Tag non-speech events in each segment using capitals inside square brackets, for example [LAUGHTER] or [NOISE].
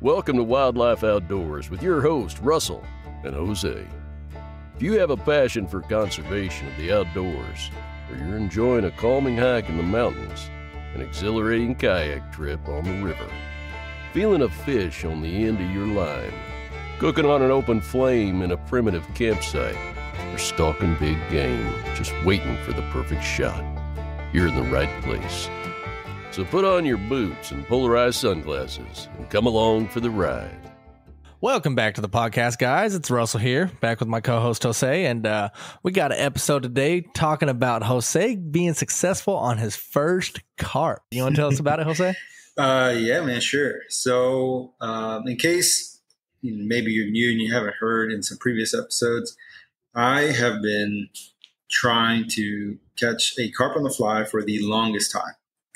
Welcome to Wildlife Outdoors with your host, Russell and Jose. If you have a passion for conservation of the outdoors, or you're enjoying a calming hike in the mountains, an exhilarating kayak trip on the river, feeling a fish on the end of your line, cooking on an open flame in a primitive campsite, or stalking big game, just waiting for the perfect shot, you're in the right place. So put on your boots and polarized sunglasses and come along for the ride. Welcome back to the podcast, guys. It's Russell here, back with my co-host Jose, and uh, we got an episode today talking about Jose being successful on his first carp. You want to tell us about it, Jose? [LAUGHS] Uh, yeah, man, sure. So, um, in case maybe you're new and you haven't heard in some previous episodes, I have been trying to catch a carp on the fly for the longest time.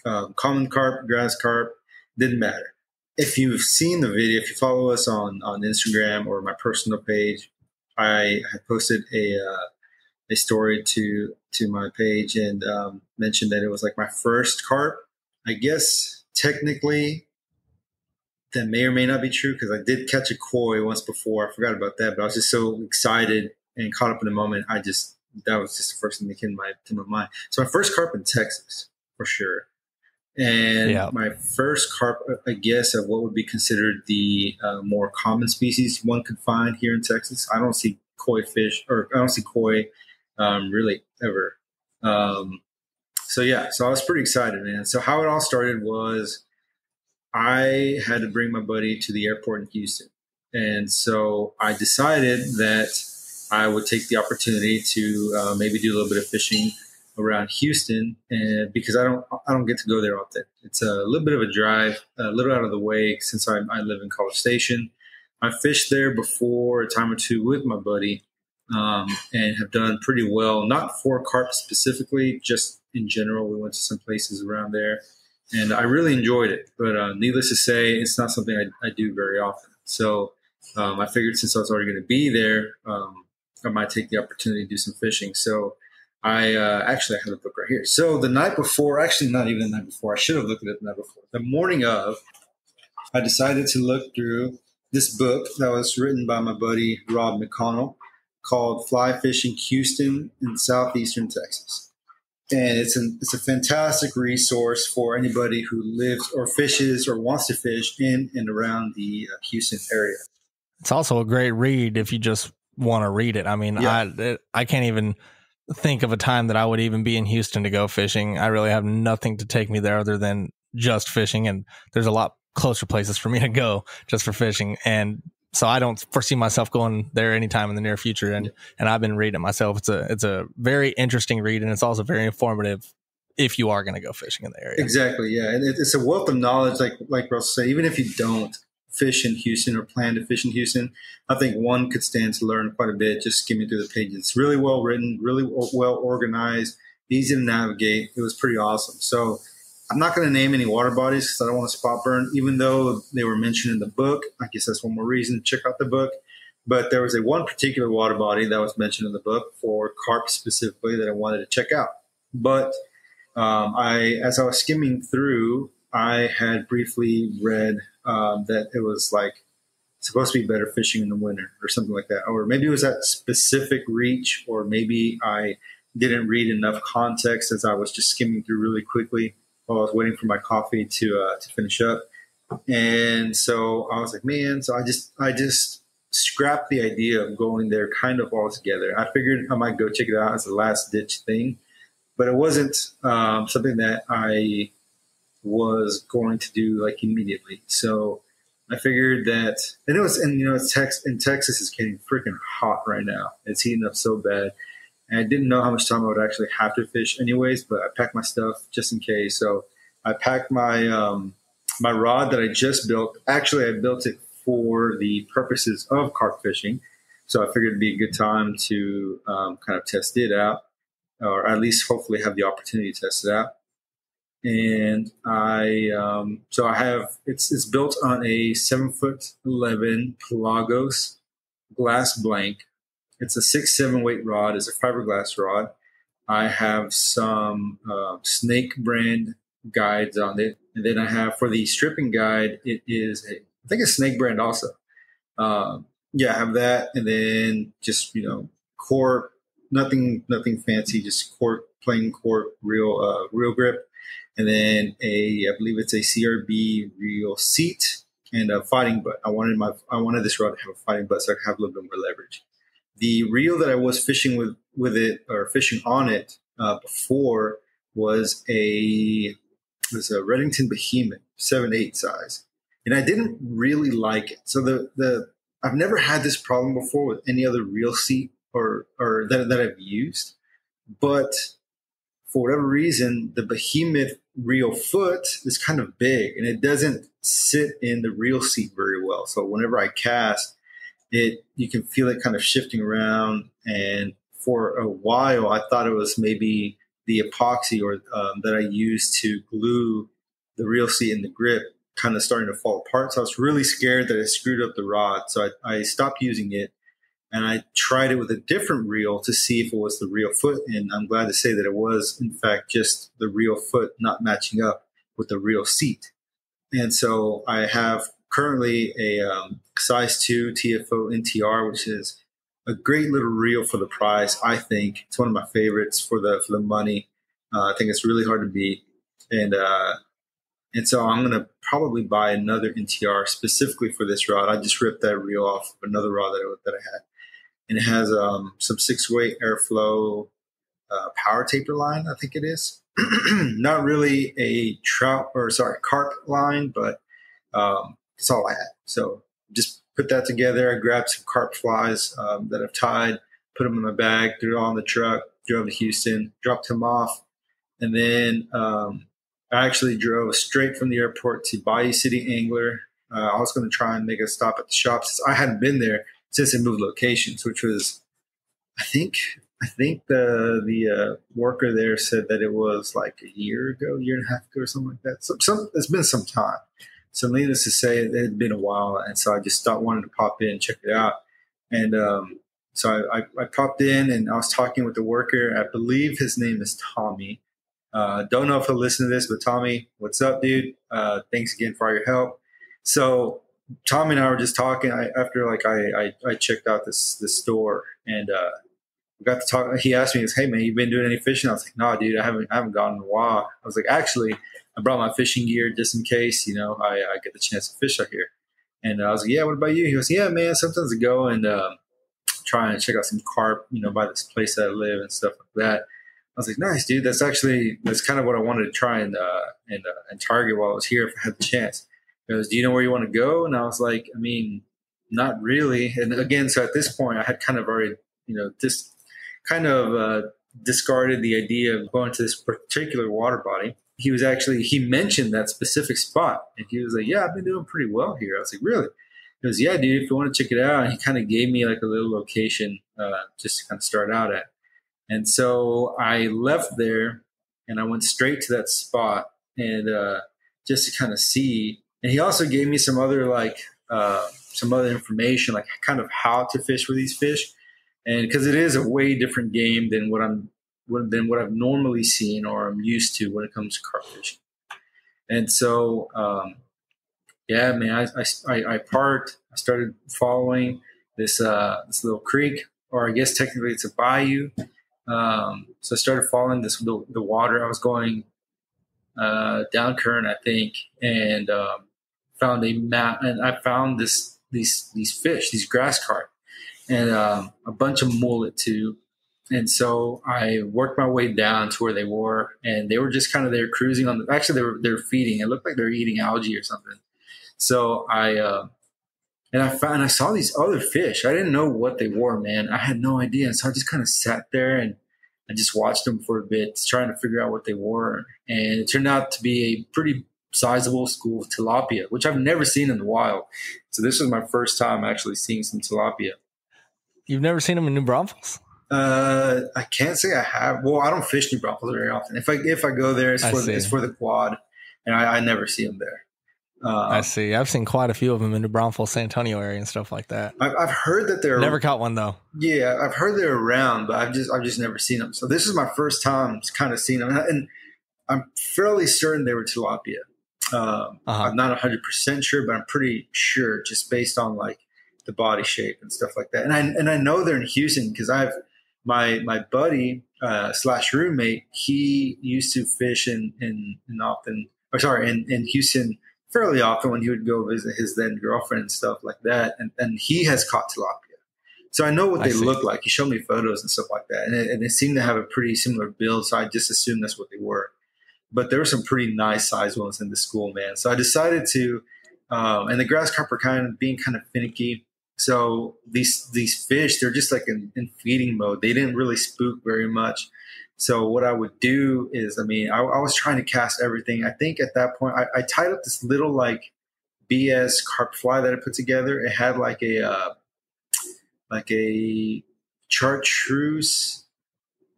Um, common carp, grass carp, didn't matter. If you've seen the video, if you follow us on on Instagram or my personal page, I posted a uh, a story to to my page and um, mentioned that it was like my first carp. I guess technically that may or may not be true because I did catch a koi once before. I forgot about that, but I was just so excited and caught up in the moment. I just that was just the first thing that came to my to my mind. So my first carp in Texas for sure, and yeah. my first carp, I guess, of what would be considered the uh, more common species one could find here in Texas. I don't see koi fish or I don't see koi um, really ever. Um, so yeah, so I was pretty excited, man. So how it all started was I had to bring my buddy to the airport in Houston, and so I decided that I would take the opportunity to uh, maybe do a little bit of fishing around Houston, and because I don't I don't get to go there often. It's a little bit of a drive, a little out of the way since I, I live in College Station. I fished there before a time or two with my buddy, um, and have done pretty well. Not for carp specifically, just in general. We went to some places around there, and I really enjoyed it. But uh, needless to say, it's not something I, I do very often. So um, I figured since I was already going to be there, um, I might take the opportunity to do some fishing. So I uh, actually I have a book right here. So the night before, actually not even the night before, I should have looked at it the night before. The morning of, I decided to look through this book that was written by my buddy Rob McConnell called Fly Fishing Houston in Southeastern Texas and it's an it's a fantastic resource for anybody who lives or fishes or wants to fish in and around the uh, Houston area. It's also a great read if you just want to read it. I mean, yeah. I I can't even think of a time that I would even be in Houston to go fishing. I really have nothing to take me there other than just fishing, and there's a lot closer places for me to go just for fishing. And so I don't foresee myself going there anytime in the near future. And and I've been reading it myself. It's a it's a very interesting read, and it's also very informative if you are going to go fishing in the area. Exactly. Yeah, and it's a wealth of knowledge. Like like Russell said, even if you don't fish in Houston or plan to fish in Houston, I think one could stand to learn quite a bit just skimming through the pages. It's really well written, really well organized, easy to navigate. It was pretty awesome. So I'm not going to name any water bodies because I don't want to spot burn, even though they were mentioned in the book. I guess that's one more reason to check out the book. But there was a one particular water body that was mentioned in the book for carp specifically that I wanted to check out. But um, I, as I was skimming through, I had briefly read um, that it was like supposed to be better fishing in the winter or something like that, or maybe it was that specific reach, or maybe I didn't read enough context as I was just skimming through really quickly while I was waiting for my coffee to uh, to finish up. And so I was like, man, so I just I just scrapped the idea of going there kind of altogether. I figured I might go check it out as a last ditch thing, but it wasn't um, something that I was going to do like immediately. So I figured that, and it was, and you know, it's Tex in Texas is getting freaking hot right now. It's heating up so bad. And I didn't know how much time I would actually have to fish, anyways. But I packed my stuff just in case. So I packed my um, my rod that I just built. Actually, I built it for the purposes of carp fishing. So I figured it'd be a good time to um, kind of test it out, or at least hopefully have the opportunity to test it out. And I, um, so I have it's it's built on a seven foot eleven Pelagos glass blank it's a six seven weight rod. It's a fiberglass rod. I have some uh, snake brand guides on it, and then I have for the stripping guide. It is a I think a snake brand also. Um, yeah, I have that, and then just you know, core, nothing, nothing fancy, just core, plain core, real, uh, real grip, and then a, I believe it's a CRB reel seat and a fighting butt. I wanted my, I wanted this rod to have a fighting butt so I could have a little bit more leverage. The reel that I was fishing with with it or fishing on it uh, before was a was a Redington Behemoth seven eight size, and I didn't really like it. So the the I've never had this problem before with any other reel seat or or that that I've used, but for whatever reason, the Behemoth reel foot is kind of big and it doesn't sit in the reel seat very well. So whenever I cast, it you can feel it kind of shifting around. And for a while, I thought it was maybe the epoxy or um, that I used to glue the reel seat in the grip kind of starting to fall apart. So I was really scared that I screwed up the rod. So I, I stopped using it and I tried it with a different reel to see if it was the reel foot. And I'm glad to say that it was, in fact, just the reel foot not matching up with the reel seat. And so I have currently a um, size 2 TFO NTR, which is a great little reel for the price. I think it's one of my favorites for the for the money. Uh, I think it's really hard to beat, and uh, and so I'm going to probably buy another NTR specifically for this rod. I just ripped that reel off another rod that I, that I had, and it has um, some six way Airflo uh, power taper line. I think it is [CLEARS THROAT] not really a trout or sorry carp line, but um, it's all I had. So just put that together. I grabbed some carp flies um, that I've tied, put them in my bag, threw it in the truck, drove to Houston, dropped him off, and then um, I actually drove straight from the airport to Bayou City Angler. Uh, I was going to try and make a stop at the shop since I hadn't been there since they moved locations, which was, I think, I think the the uh, worker there said that it was like a year ago, year and a half ago, or something like that. So some, it's been some time. So needless to say, it had been a while, and so I just thought wanted to pop in and check it out. And um, so I, I, I, popped in and I was talking with the worker. I believe his name is Tommy. Uh, don't know if he'll listen to this, but Tommy, what's up, dude? Uh, thanks again for all your help. So Tommy and I were just talking I, after like I, I, I checked out this this store and uh, we got to talk. He asked me, "Hey man, you been doing any fishing?" I was like, "No, dude, I haven't I haven't gone in a while." I was like, "Actually, I brought my fishing gear just in case, you know, I, I get the chance to fish out here." And I was like, "Yeah, what about you?" He goes, "Yeah, man, sometimes I go and uh, try and check out some carp, you know, by this place that I live and stuff like that." I was like, nice, dude. That's actually that's kind of what I wanted to try and uh, and uh, and target while I was here if I had the chance. Goes, do you know where you want to go? And I was like, I mean, not really. And again, so at this point, I had kind of already, you know, just kind of uh, discarded the idea of going to this particular water body. He was actually he mentioned that specific spot, and he was like, "Yeah, I've been doing pretty well here." I was like, "Really?" He goes, "Yeah, dude. If you want to check it out," and he kind of gave me like a little location uh, just to kind of start out at. And so I left there and I went straight to that spot and uh, just to kind of see. And he also gave me some other like uh, some other information, like kind of how to fish for these fish, and because it is a way different game than what I'm than what I've normally seen or I'm used to when it comes to carp fishing. And so, um, yeah, man, I, I, I parked. I started following this uh, this little creek, or I guess technically it's a bayou um, so I started following this the, the water. I was going uh, down current, I think, and um, found a map. And I found this these these fish, these grass carp, and um, a bunch of mullet too. And so I worked my way down to where they were, and they were just kind of there cruising on the. Actually, they were they were feeding. It looked like they were eating algae or something. So I uh, and I found I saw these other fish. I didn't know what they were, man. I had no idea. And so I just kind of sat there and I just watched them for a bit, trying to figure out what they were. And it turned out to be a pretty sizable school of tilapia, which I've never seen in the wild. So this was my first time actually seeing some tilapia. You've never seen them in New Braunfels? Uh, I can't say I have. Well, I don't fish New Braunfels very often. If I if I go there, it's for it's for the quad, and I, I never see them there. Um, I see. I've seen quite a few of them in the Braunfels, San Antonio area and stuff like that. I've, I've heard that they're never caught one though. Yeah, I've heard they're around, but I've just I've just never seen them. So this is my first time kind of seeing them, and I'm fairly certain they were tilapia. Um, uh-huh. I'm not 100 percent sure, but I'm pretty sure just based on like the body shape and stuff like that. And I and I know they're in Houston because I've my my buddy uh, slash roommate. He used to fish in in, in often or sorry in, in Houston fairly often when he would go visit his then girlfriend and stuff like that. And and he has caught tilapia. So I know what they look like. He showed me photos and stuff like that, and it, and it seemed to have a pretty similar build. So I just assumed that's what they were. But there were some pretty nice size ones in the school, man. So I decided to, um, and the grass carp are kind of being kind of finicky. So these these fish, they're just like in, in feeding mode. They didn't really spook very much. So what I would do is, I mean, I, I was trying to cast everything. I think at that point, I, I, tied up this little like BS carp fly that I put together. It had like a uh, like a chartreuse.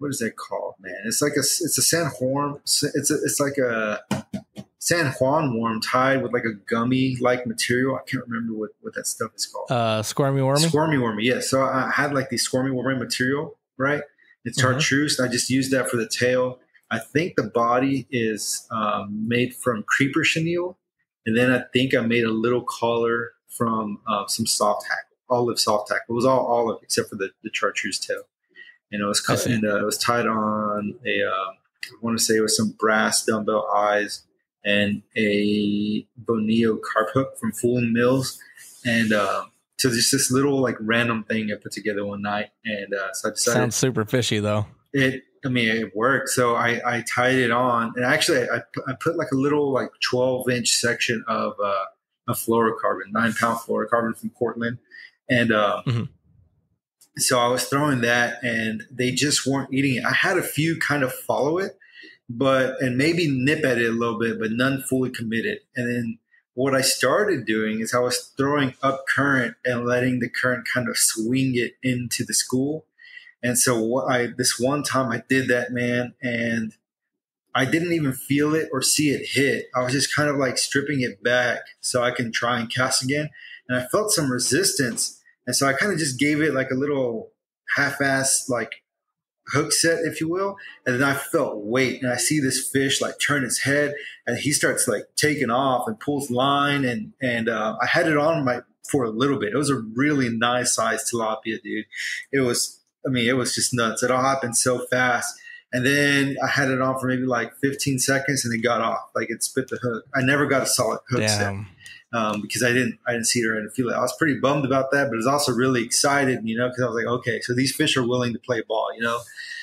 What is that called, man? It's like a it's a San Juan. It's a, it's like a San Juan worm tied with like a gummy like material. I can't remember what, what that stuff is called. Uh, squirmy wormy. Squirmy wormy. Yeah. So I had like the squirmy wormy material, right? It's mm-hmm. chartreuse. I just used that for the tail. I think the body is um, made from creeper chenille, and then I think I made a little collar from uh, some soft hack olive soft tackle. It was all olive except for the, the chartreuse tail. And it was cut, and uh, it was tied on a uh, I want to say it was some brass dumbbell eyes and a Bonillo carp hook from Fulling Mills. And uh, so just this little like random thing I put together one night. And uh, so I decided. Sounds super fishy though. It, I mean, it worked. So I, I tied it on, and actually, I, I put like a little like 12 inch section of uh, a fluorocarbon, nine pound fluorocarbon from Portland, and uh, mm-hmm. So I was throwing that, and they just weren't eating it. I had a few kind of follow it, but and maybe nip at it a little bit, but none fully committed. And then what I started doing is I was throwing up current and letting the current kind of swing it into the school. And so what I this one time I did that, man, and I didn't even feel it or see it hit. I was just kind of like stripping it back so I can try and cast again. And I felt some resistance and so I kind of just gave it like a little half-ass like hook set, if you will. And then I felt weight and I see this fish like turn his head and he starts like taking off and pulls line. And, and, uh, I had it on my, for a little bit. It was a really nice size tilapia, dude. It was, I mean, it was just nuts. It all happened so fast. And then I had it on for maybe like 15 seconds and it got off. Like it spit the hook. I never got a solid hook Damn. set um, because I didn't I didn't see it or I didn't feel it. I was pretty bummed about that, but I was also really excited, you know, because I was like, okay, so these fish are willing to play ball, you know.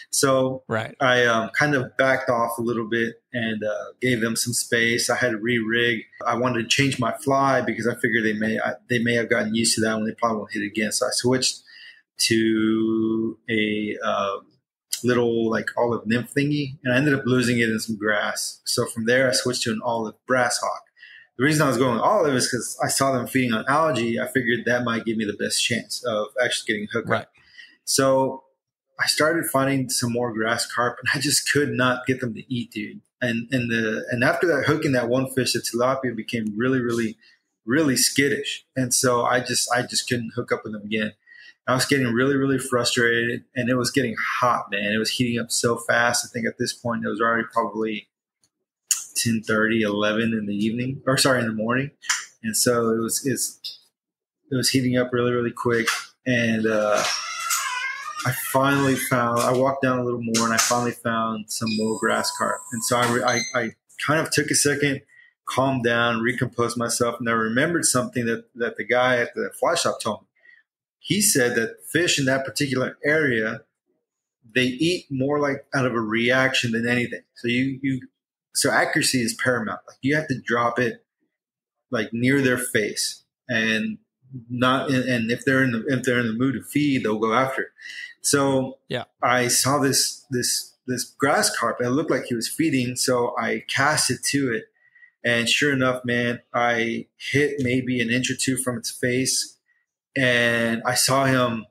So right. I um, kind of backed off a little bit and uh, gave them some space. I had to re-rig. I wanted to change my fly because I figured they may I, they may have gotten used to that when they probably won't hit again. So I switched to a uh, little like olive nymph thingy, and I ended up losing it in some grass. So from there, I switched to an olive brass hawk the reason I was going olive is because I saw them feeding on algae. I figured that might give me the best chance of actually getting hooked. Right. So I started finding some more grass carp, and I just could not get them to eat, dude. And and the and after that hooking that one fish, the tilapia became really, really, really skittish, and so I just I just couldn't hook up with them again. I was getting really, really frustrated, and it was getting hot, man. It was heating up so fast. I think at this point it was already probably 10 30 11 in the evening or sorry in the morning. And so it was it was heating up really really quick. And uh, i finally found i walked down a little more and i finally found some more grass carp. And so I, I, I kind of took a second calmed down recomposed myself and i remembered something that that the guy at the fly shop told me. He said that fish in that particular area they eat more like out of a reaction than anything. So you you so accuracy is paramount. Like you have to drop it like near their face and not and if they're in the if they're in the mood to feed, they'll go after it. So yeah, I saw this this this grass carp and it looked like he was feeding, so I cast it to it. And sure enough, man, I hit maybe an inch or two from its face and I saw him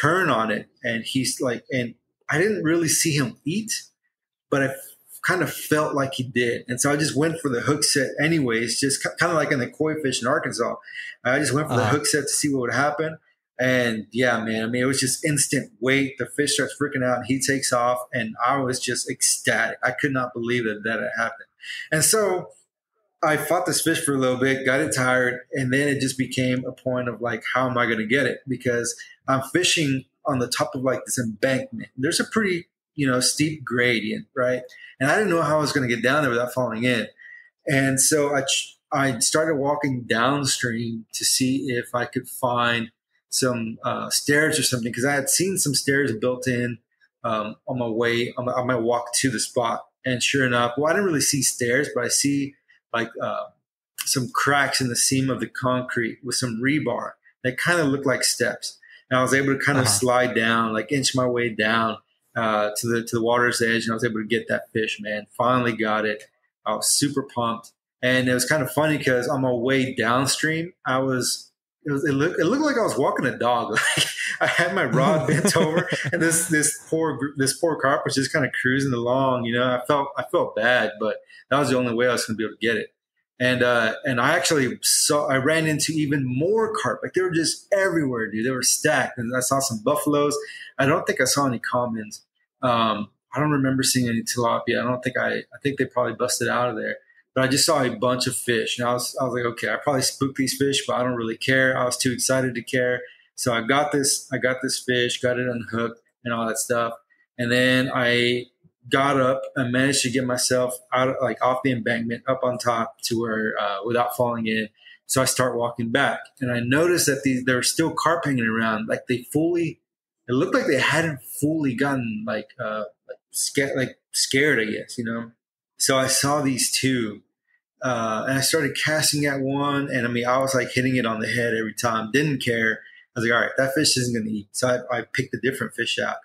turn on it and he's like and I didn't really see him eat, but I kind of felt like he did. And so I just went for the hook set anyways, just kind of like in the koi fish in Arkansas. I just went for uh-huh. the hook set to see what would happen. And yeah, man, I mean, it was just instant weight. The fish starts freaking out and he takes off. And I was just ecstatic. I could not believe that that had happened. And so I fought this fish for a little bit, got it tired, and then it just became a point of like, how am I going to get it? Because I'm fishing on the top of like this embankment. There's a pretty, you know, steep gradient, right? And I didn't know how I was going to get down there without falling in. And so I, I started walking downstream to see if I could find some uh, stairs or something because I had seen some stairs built in um, on my way on my, on my, walk to the spot. And sure enough, well, I didn't really see stairs, but I see like uh, some cracks in the seam of the concrete with some rebar that kind of looked like steps. And I was able to kind of uh-huh. slide down, like inch my way down uh, to the to the water's edge, and I was able to get that fish. Man, finally got it. I was super pumped, and it was kind of funny because on my way downstream, I was it, was, it, looked, it looked like I was walking a dog. [LAUGHS] Like I had my rod bent [LAUGHS] over, and this this poor this poor carp was just kind of cruising along. You know, I felt I felt bad, but that was the only way I was going to be able to get it. And uh, and I actually saw I ran into even more carp. Like they were just everywhere, dude. They were stacked, and I saw some buffaloes. I don't think I saw any commons. Um, I don't remember seeing any tilapia. I don't think I. I think they probably busted out of there. But I just saw a bunch of fish, and I was I was like, okay, I probably spooked these fish, but I don't really care. I was too excited to care. So I got this. I got this fish, got it unhooked, and all that stuff. And then I got up and managed to get myself out, like off the embankment, up on top to where uh, without falling in. So I start walking back, and I noticed that these there are still carp hanging around, like they fully. It looked like they hadn't fully gotten like uh, like scared, like scared, I guess you know. So I saw these two, uh, and I started casting at one, and I mean, I was like hitting it on the head every time. Didn't care. I was like, all right, that fish isn't going to eat. So I, I, picked a different fish out,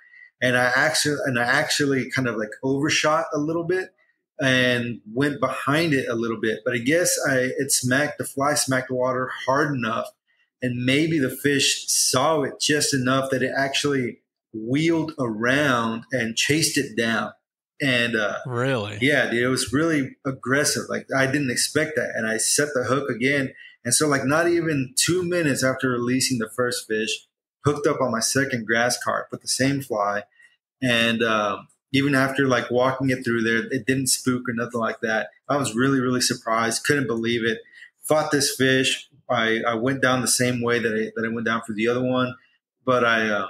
and I actually and I actually kind of like overshot a little bit and went behind it a little bit. But I guess I it smacked the fly smacked the water hard enough, and maybe the fish saw it just enough that it actually wheeled around and chased it down. And uh, really, yeah, dude, it was really aggressive. Like I didn't expect that, and I set the hook again. And so, like, not even two minutes after releasing the first fish, hooked up on my second grass carp with the same fly. And um, even after like walking it through there, it didn't spook or nothing like that. I was really, really surprised. Couldn't believe it. Fought this fish. I, I went down the same way that I, that I went down for the other one, but I um,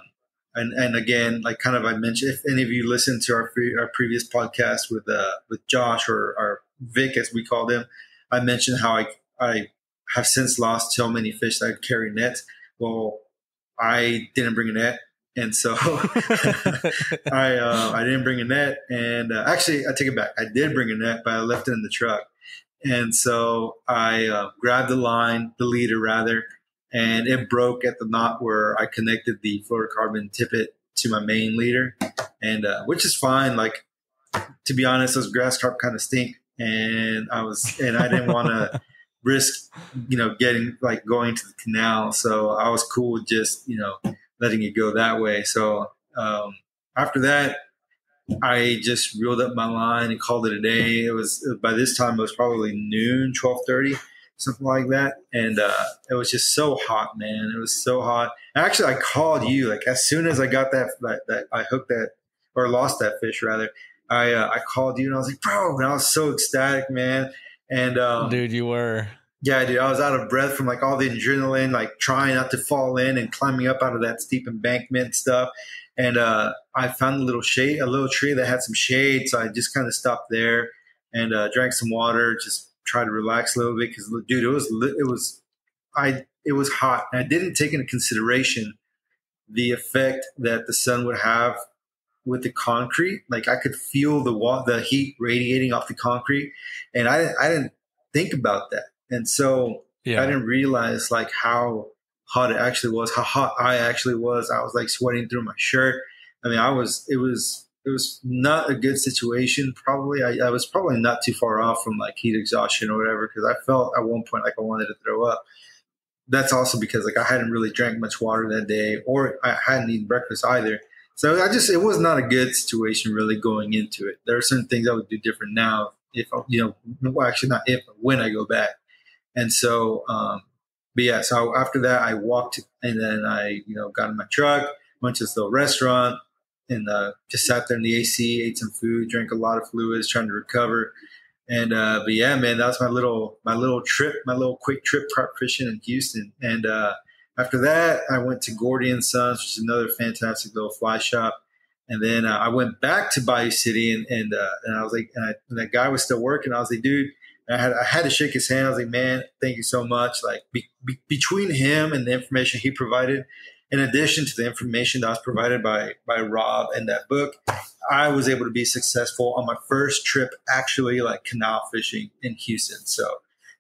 and and again, like kind of I mentioned, if any of you listened to our our previous podcast with uh, with Josh or, or Vic as we called him, I mentioned how I I have since lost so many fish that I carry nets. Well, I didn't bring a net, and so [LAUGHS] [LAUGHS] I uh, I didn't bring a net. And uh, actually, I take it back. I did bring a net, but I left it in the truck. And so I uh, grabbed the line, the leader rather, and it broke at the knot where I connected the fluorocarbon tippet to my main leader, and uh, which is fine. Like to be honest, those grass carp kind of stink, and I was and I didn't want to [LAUGHS] risk, you know, getting like going to the canal, so I was cool with just you know letting it go that way. So um, after that, I just reeled up my line and called it a day. It was by this time it was probably noon, twelve thirty something like that. And uh, it was just so hot, man. It was so hot. Actually, I called you like as soon as I got that that, that I hooked that or lost that fish rather. I uh, I called you and I was like, bro, and I was so ecstatic, man. And um, dude, you were. Yeah, dude, I was out of breath from like all the adrenaline, like trying not to fall in and climbing up out of that steep embankment stuff. And uh, I found a little shade, a little tree that had some shade, so I just kind of stopped there and uh, drank some water, just tried to relax a little bit because dude, it was it was I it was hot. And I didn't take into consideration the effect that the sun would have with the concrete. Like I could feel the wa- the heat radiating off the concrete, and I I didn't think about that, and so yeah. I didn't realize like how hot it actually was, how hot I actually was. I was like sweating through my shirt. I mean, I was it was it was not a good situation. Probably, I, I, was probably not too far off from like heat exhaustion or whatever because I felt at one point like I wanted to throw up. That's also because like I hadn't really drank much water that day, or I hadn't eaten breakfast either. So I just it was not a good situation really going into it. There are certain things I would do different now if you know, well, actually not if when I go back. And so, um, but yeah, so after that I walked and then I you know got in my truck, went to this little restaurant and uh, just sat there in the AC, ate some food, drank a lot of fluids, trying to recover. And uh, but yeah, man, that was my little my little trip, my little quick trip carp fishing in Houston. And uh, after that, I went to Gordy and Sons, which is another fantastic little fly shop. And then uh, I went back to Bayou City, and and, uh, and I was like, and, I, and, that guy was still working. I was like, dude, I had I had to shake his hand. I was like, man, thank you so much. Like be, be, between him and the information he provided, in addition to the information that was provided by by Rob and that book, I was able to be successful on my first trip, actually like canal fishing in Houston. So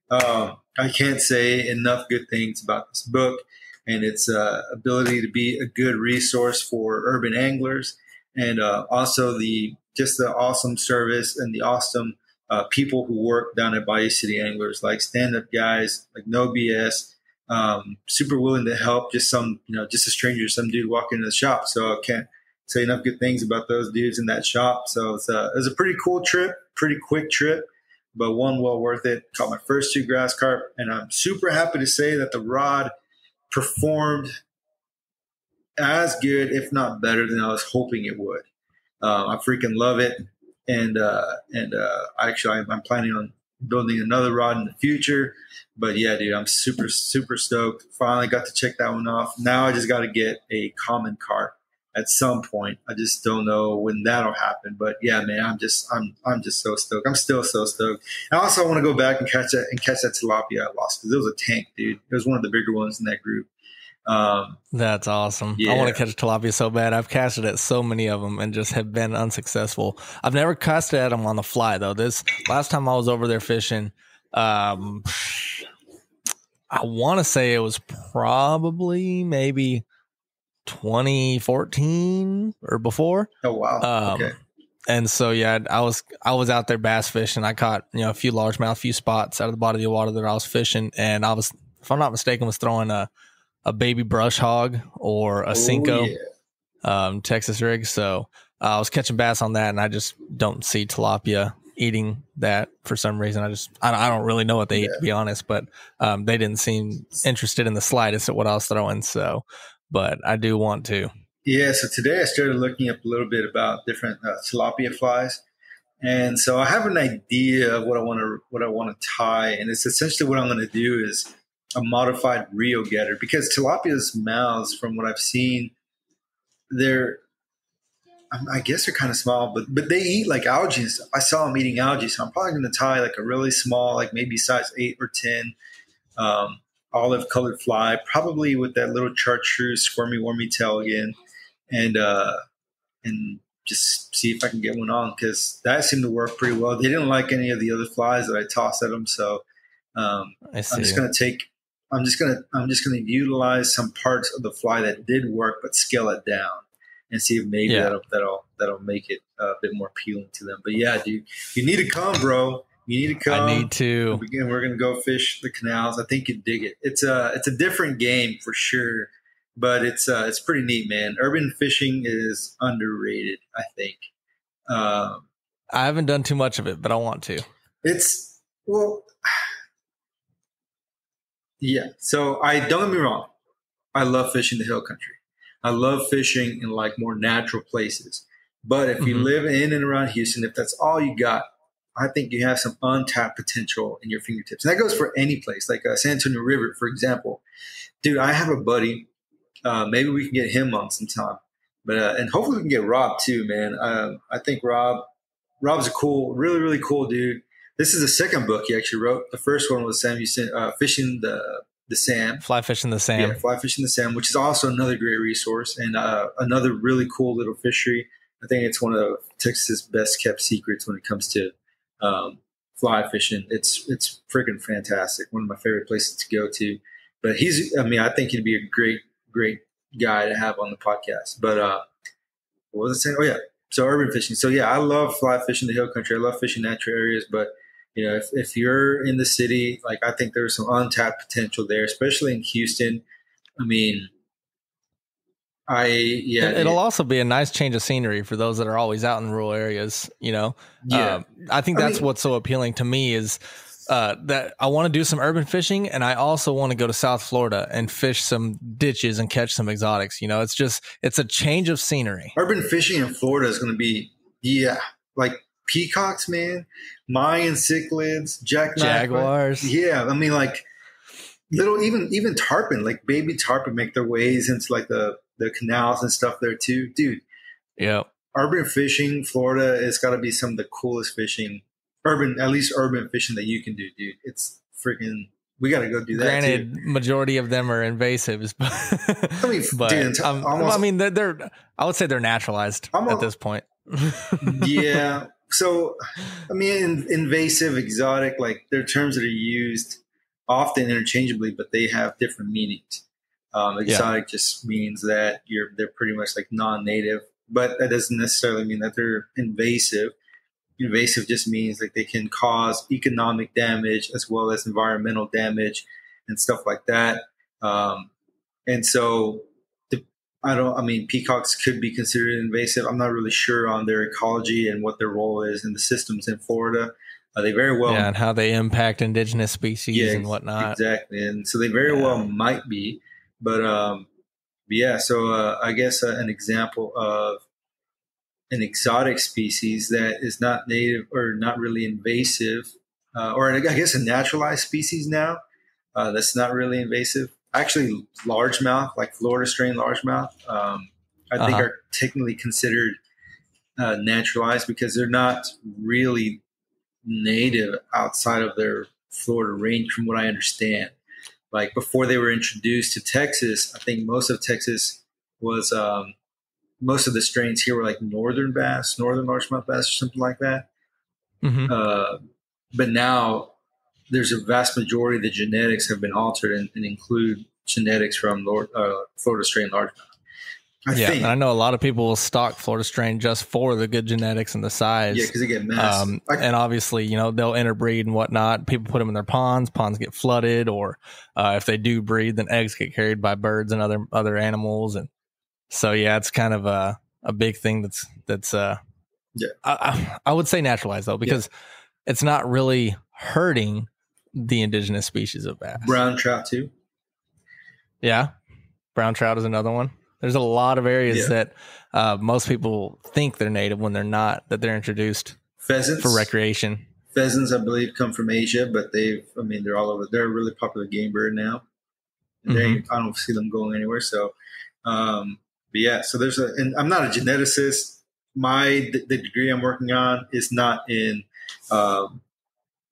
um, I can't say enough good things about this book and its uh, ability to be a good resource for urban anglers, and uh, also the just the awesome service and the awesome uh, people who work down at Bayou City Anglers, like stand-up guys, like no BS, um, super willing to help. Just some, you know, just a stranger, some dude walking in the shop. So I can't say enough good things about those dudes in that shop. So it's a, it was a pretty cool trip, pretty quick trip, but one well worth it. Caught my first two grass carp, and I'm super happy to say that the rod performed as good, if not better, than I was hoping it would. Uh, I freaking love it, and uh, and uh, actually, I'm planning on building another rod in the future. But yeah, dude, I'm super super stoked. Finally got to check that one off. Now I just got to get a common carp at some point. I just don't know when that'll happen. But yeah, man, I'm just I'm I'm just so stoked. I'm still so stoked. And also I want to go back and catch that and catch that tilapia I lost because it was a tank, dude. It was one of the bigger ones in that group. Um, That's awesome. Yeah. I want to catch tilapia so bad. I've casted at so many of them and just have been unsuccessful. I've never casted at them on the fly though. This last time I was over there fishing, um, I want to say it was probably maybe 2014 or before. Oh wow. Um, okay. And so yeah, I was I was out there bass fishing. I caught you know a few largemouth, a few spots out of the bottom of the water that I was fishing, and I was, if I'm not mistaken, was throwing a a baby brush hog or a oh, Senko yeah. um, Texas rig. So uh, I was catching bass on that, and I just don't see tilapia eating that for some reason. I just I, I don't really know what they yeah. eat to be honest, but um, they didn't seem interested in the slightest at what I was throwing. So but I do want to. Yeah, so today I started looking up a little bit about different uh, tilapia flies, and so I have an idea of what I want to what I want to tie, and it's essentially what I'm going to do is a modified Rio getter because tilapia's mouths, from what I've seen, they're I guess they're kind of small, but but they eat like algae. I saw them eating algae, so I'm probably going to tie like a really small, like maybe size eight or ten, um, olive colored fly, probably with that little chartreuse squirmy wormy tail again, and uh, and just see if I can get one on because that seemed to work pretty well. They didn't like any of the other flies that I tossed at them, so um, I'm just gonna take. I'm just gonna I'm just gonna utilize some parts of the fly that did work, but scale it down and see if maybe yeah. that'll that'll that'll make it a bit more appealing to them. But yeah, dude, you need to come, bro. You need to come. I need to. Again, we're gonna go fish the canals. I think you dig it. It's a it's a different game for sure, but it's uh, it's pretty neat, man. Urban fishing is underrated. I think. Um, I haven't done too much of it, but I want to. It's well, yeah. So I don't get me wrong. I love fishing the hill country. I love fishing in like more natural places. But if you mm-hmm. live in and around Houston, if that's all you got, I think you have some untapped potential in your fingertips. And that goes for any place, like uh, San Antonio River, for example. Dude, I have a buddy. Uh, maybe we can get him on sometime. But uh, and hopefully we can get Rob too, man. Uh, I think Rob, Rob's a cool, really, really cool dude. This is the second book he actually wrote. The first one was Sam Houston, uh, fishing the the Sam, fly fishing the Sam, yeah, fly fishing the Sam, which is also another great resource and uh, another really cool little fishery. I think it's one of Texas' best kept secrets when it comes to um, fly fishing. It's it's freaking fantastic. One of my favorite places to go to. But he's, I mean, I think he'd be a great, great guy to have on the podcast. But uh, what was I saying? Oh yeah, so urban fishing. So yeah, I love fly fishing the hill country. I love fishing natural areas, but you know, if, if you're in the city, like I think there's some untapped potential there, especially in Houston. I mean, I yeah. It'll it, also be a nice change of scenery for those that are always out in rural areas. You know, yeah. Um, I think that's I mean, what's so appealing to me is uh, that I want to do some urban fishing, and I also want to go to South Florida and fish some ditches and catch some exotics. You know, it's just it's a change of scenery. Urban fishing in Florida is going to be yeah, like peacocks, man, Mayan cichlids, jackknife, jaguars. Yeah, I mean, like little even even tarpon, like baby tarpon, make their ways into like the the canals and stuff there too, dude. Yeah, urban fishing, Florida, it's got to be some of the coolest fishing, urban at least urban fishing that you can do, dude. It's freaking. We got to go do that. Granted, too. majority of them are invasives, [LAUGHS] but I mean, but dude, um, almost- I mean, they're, they're I would say they're naturalized Almost- at this point. [LAUGHS] yeah. So, I mean, in, invasive, exotic, like they're terms that are used often interchangeably, but they have different meanings. Um, exotic just means that you're they're pretty much like non-native, but that doesn't necessarily mean that they're invasive. Invasive just means like they can cause economic damage as well as environmental damage and stuff like that. Um, and so I don't. I mean, peacocks could be considered invasive. I'm not really sure on their ecology and what their role is in the systems in Florida. Uh, they very well, yeah, and how they impact indigenous species Yeah, and whatnot. exactly, and so they very Yeah. well might be, but um, but yeah. So uh, I guess uh, an example of an exotic species that is not native or not really invasive, uh, or I guess a naturalized species now uh, that's not really invasive. Actually, largemouth, like Florida strain largemouth, um, I think Uh-huh. are technically considered uh, naturalized because they're not really native outside of their Florida range, from what I understand. Like before they were introduced to Texas, I think most of Texas was um, most of the strains here were like northern bass, northern largemouth bass, or something like that. Mhm. Uh, but now there's a vast majority of the genetics have been altered and, and include genetics from Lord, uh, Florida strain largemouth. I yeah, think, and I know a lot of people will stock Florida strain just for the good genetics and the size. yeah, because they get mass. Um, and obviously, you know, they'll interbreed and whatnot. People put them in their ponds. Ponds get flooded, or uh, if they do breed, then eggs get carried by birds and other other animals. And so, yeah, it's kind of a a big thing that's that's uh, Yeah. I, I, I would say naturalized though because it's not really hurting the indigenous species of bass. brown trout too. Yeah. Brown trout is another one. There's a lot of areas Yeah. that uh, most people think they're native when they're not, that they're introduced Pheasants for recreation. pheasants, I believe, come from Asia, but they've, I mean, they're all over. They're a really popular game bird now. And they, Mm-hmm. I don't see them going anywhere. So, um, but yeah, so there's a, and I'm not a geneticist. My, the, the degree I'm working on is not in, um,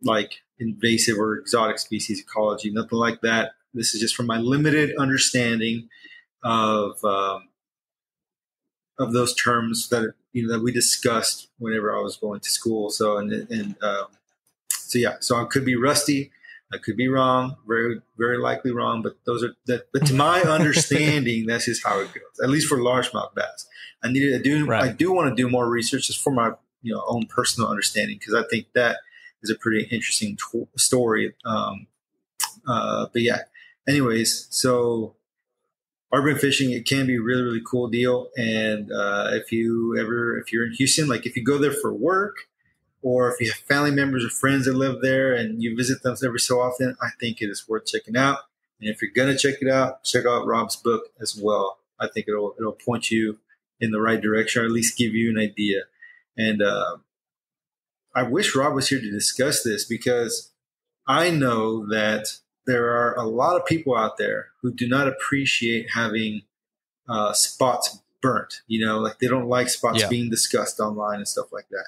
like invasive or exotic species ecology, nothing like that. This is just from my limited understanding of, um, of those terms that you know that we discussed whenever I was going to school. So and and um, so yeah, so I could be rusty, I could be wrong, very very likely wrong, but those are that. But to my [LAUGHS] understanding, that's just how it goes. At least for largemouth bass, I need to do. I do want to do more research just for my you know own personal understanding because I think that is a pretty interesting to- story. Um, uh, but yeah, anyways, so urban fishing. It can be a really really cool deal. And uh, if you ever if you're in houston like if you go there for work or if you have family members or friends that live there and you visit them every so often i think it is worth checking out. And if you're gonna check it out check out rob's book as well. I think it'll it'll point you in the right direction or at least give you an idea. And uh, i wish rob was here to discuss this because i know that there are a lot of people out there who do not appreciate having uh, spots burnt. You know, like they don't like spots Yeah. being discussed online and stuff like that.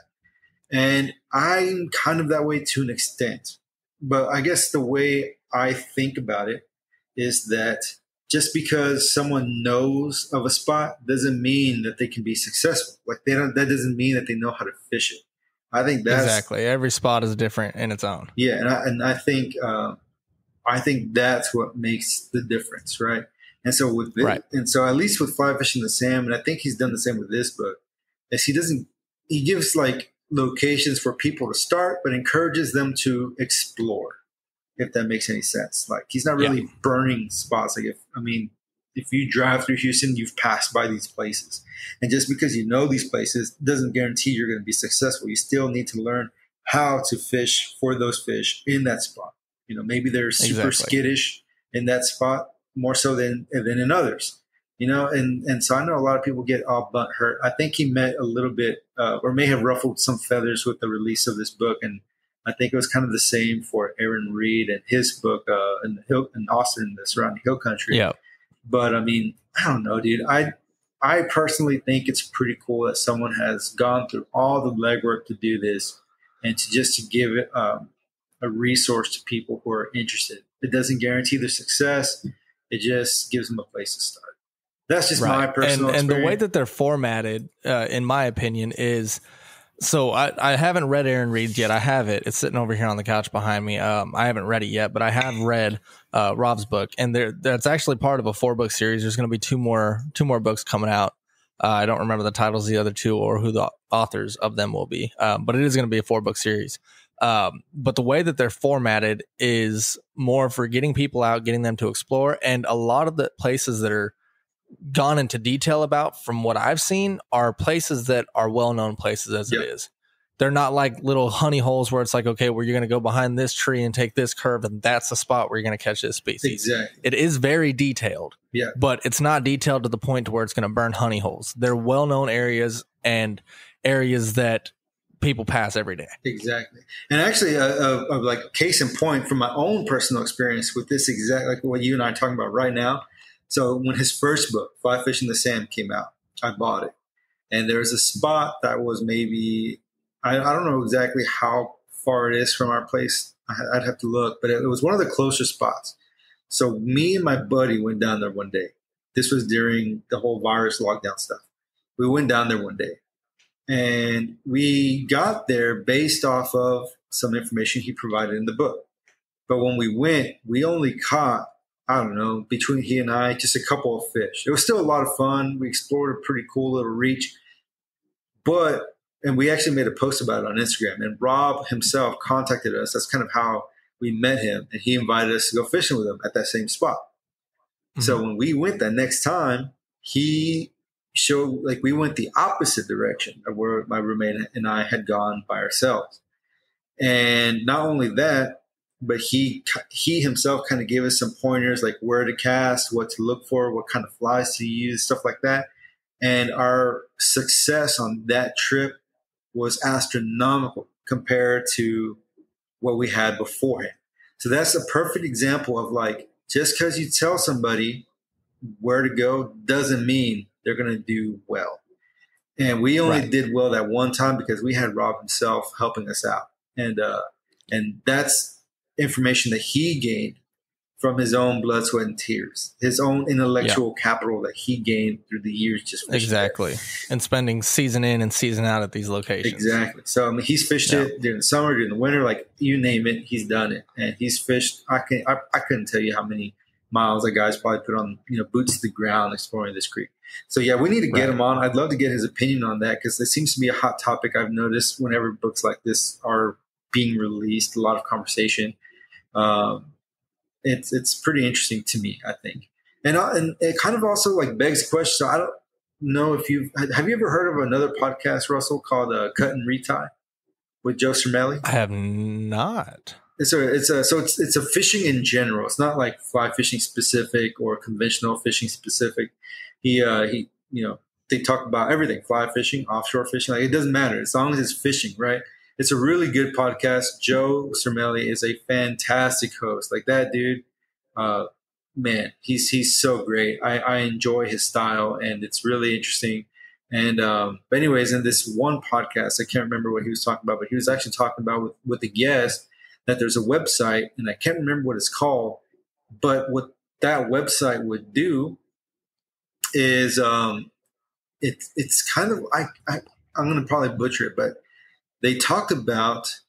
And I'm kind of that way to an extent. But I guess the way I think about it is that just because someone knows of a spot doesn't mean that they can be successful. Like they don't. That doesn't mean that they know how to fish it. I think that's exactly. Every spot is different in its own. yeah, and I, and I think uh, I think that's what makes the difference, right? And so with this, Right. and so at least with fly fishing the salmon, I think he's done the same with this book. Is he doesn't he gives like locations for people to start, but encourages them to explore, if that makes any sense. Like he's not really burning spots. Like if I mean, if you drive through Houston, you've passed by these places, and just because you know these places doesn't guarantee you're going to be successful. You still need to learn how to fish for those fish in that spot. You know, maybe they're super Exactly. skittish in that spot more so than than in others. you know, and and so I know a lot of people get all butt hurt. I think he met a little bit, uh, or may have ruffled some feathers with the release of this book, and I think it was kind of the same for Aaron Reed and his book uh, in the hill in Austin, the surrounding hill country. Yeah. But I mean, I don't know, dude. I I personally think it's pretty cool that someone has gone through all the legwork to do this, and to just to give it um, a resource to people who are interested. It doesn't guarantee their success. It just gives them a place to start. That's just right. my personal and, and the way that they're formatted, uh, in my opinion, is so I, I haven't read Aaron Reed yet. I have it. It's sitting over here on the couch behind me. Um, I haven't read it yet, but I have read uh, Rob's book, and there that's actually part of a four book series. There's going to be two more two more books coming out. Uh, I don't remember the titles of the other two or who the authors of them will be, um, but it is going to be a four book series. Um, but the way that they're formatted is more for getting people out, getting them to explore, and a lot of the places that are gone into detail about from what I've seen are places that are well known places as yep. it is. They're not like little honey holes where it's like, okay, where you're going to go behind this tree and take this curve, and that's the spot where you're going to catch this species. Exactly. It is very detailed. Yeah. But it's not detailed to the point to where it's going to burn honey holes. They're well known areas and areas that people pass every day. Exactly. And actually, a, a, a, like case in point from my own personal experience with this exact, like what you and I are talking about right now, so when his first book, Fly Fishing the Sam, came out, I bought it. And there was a spot that was maybe, I, I don't know exactly how far it is from our place. I, would have to look, but it, it was one of the closer spots. So me and my buddy went down there one day. This was during the whole virus lockdown stuff. We went down there one day and we got there based off of some information he provided in the book. But when we went, we only caught I don't know, between he and I, just a couple of fish. It was still a lot of fun. We explored a pretty cool little reach. But, and we actually made a post about it on Instagram. And Rob himself contacted us. That's kind of how we met him. And he invited us to go fishing with him at that same spot. Mm-hmm. So when we went that next time, he showed, like, we went the opposite direction of where my roommate and I had gone by ourselves. And not only that, but he he himself kind of gave us some pointers like where to cast, what to look for, what kind of flies to use, stuff like that. And our success on that trip was astronomical compared to what we had beforehand. So that's a perfect example of like just because you tell somebody where to go doesn't mean they're going to do well. And we only right. did well that one time because we had Rob himself helping us out. And uh, and that's information that he gained from his own blood, sweat, and tears, his own intellectual yeah. capital that he gained through the years just exactly, and spending season in and season out at these locations. Exactly. So I mean, he's fished yeah. it during the summer, during the winter, like you name it, he's done it, and he's fished. I can I, I couldn't tell you how many miles that guy's probably put on, you know, boots to the ground exploring this creek. So yeah, we need to get right. him on. I'd love to get his opinion on that because it seems to be a hot topic. I've noticed whenever books like this are being released, a lot of conversation um, it's it's pretty interesting to me. I think, and uh, and it kind of also like begs the question. So I don't know if you've have you ever heard of another podcast, Russell, called uh, Cut and Retie with Joe Cermele? I have not. It's a it's a so it's it's a fishing in general. It's not like fly fishing specific or conventional fishing specific. He uh he you know they talk about everything fly fishing, offshore fishing. Like it doesn't matter as long as it's fishing, right? It's a really good podcast. Joe Cermele is a fantastic host. Like that dude, uh, man, he's he's so great. I, I enjoy his style, and it's really interesting. And um, but anyways, in this one podcast, I can't remember what he was talking about, but he was actually talking about with with the guest that there's a website, and I can't remember what it's called. But what that website would do is um, it, it's kind of I, I I'm to probably butcher it, but they talked about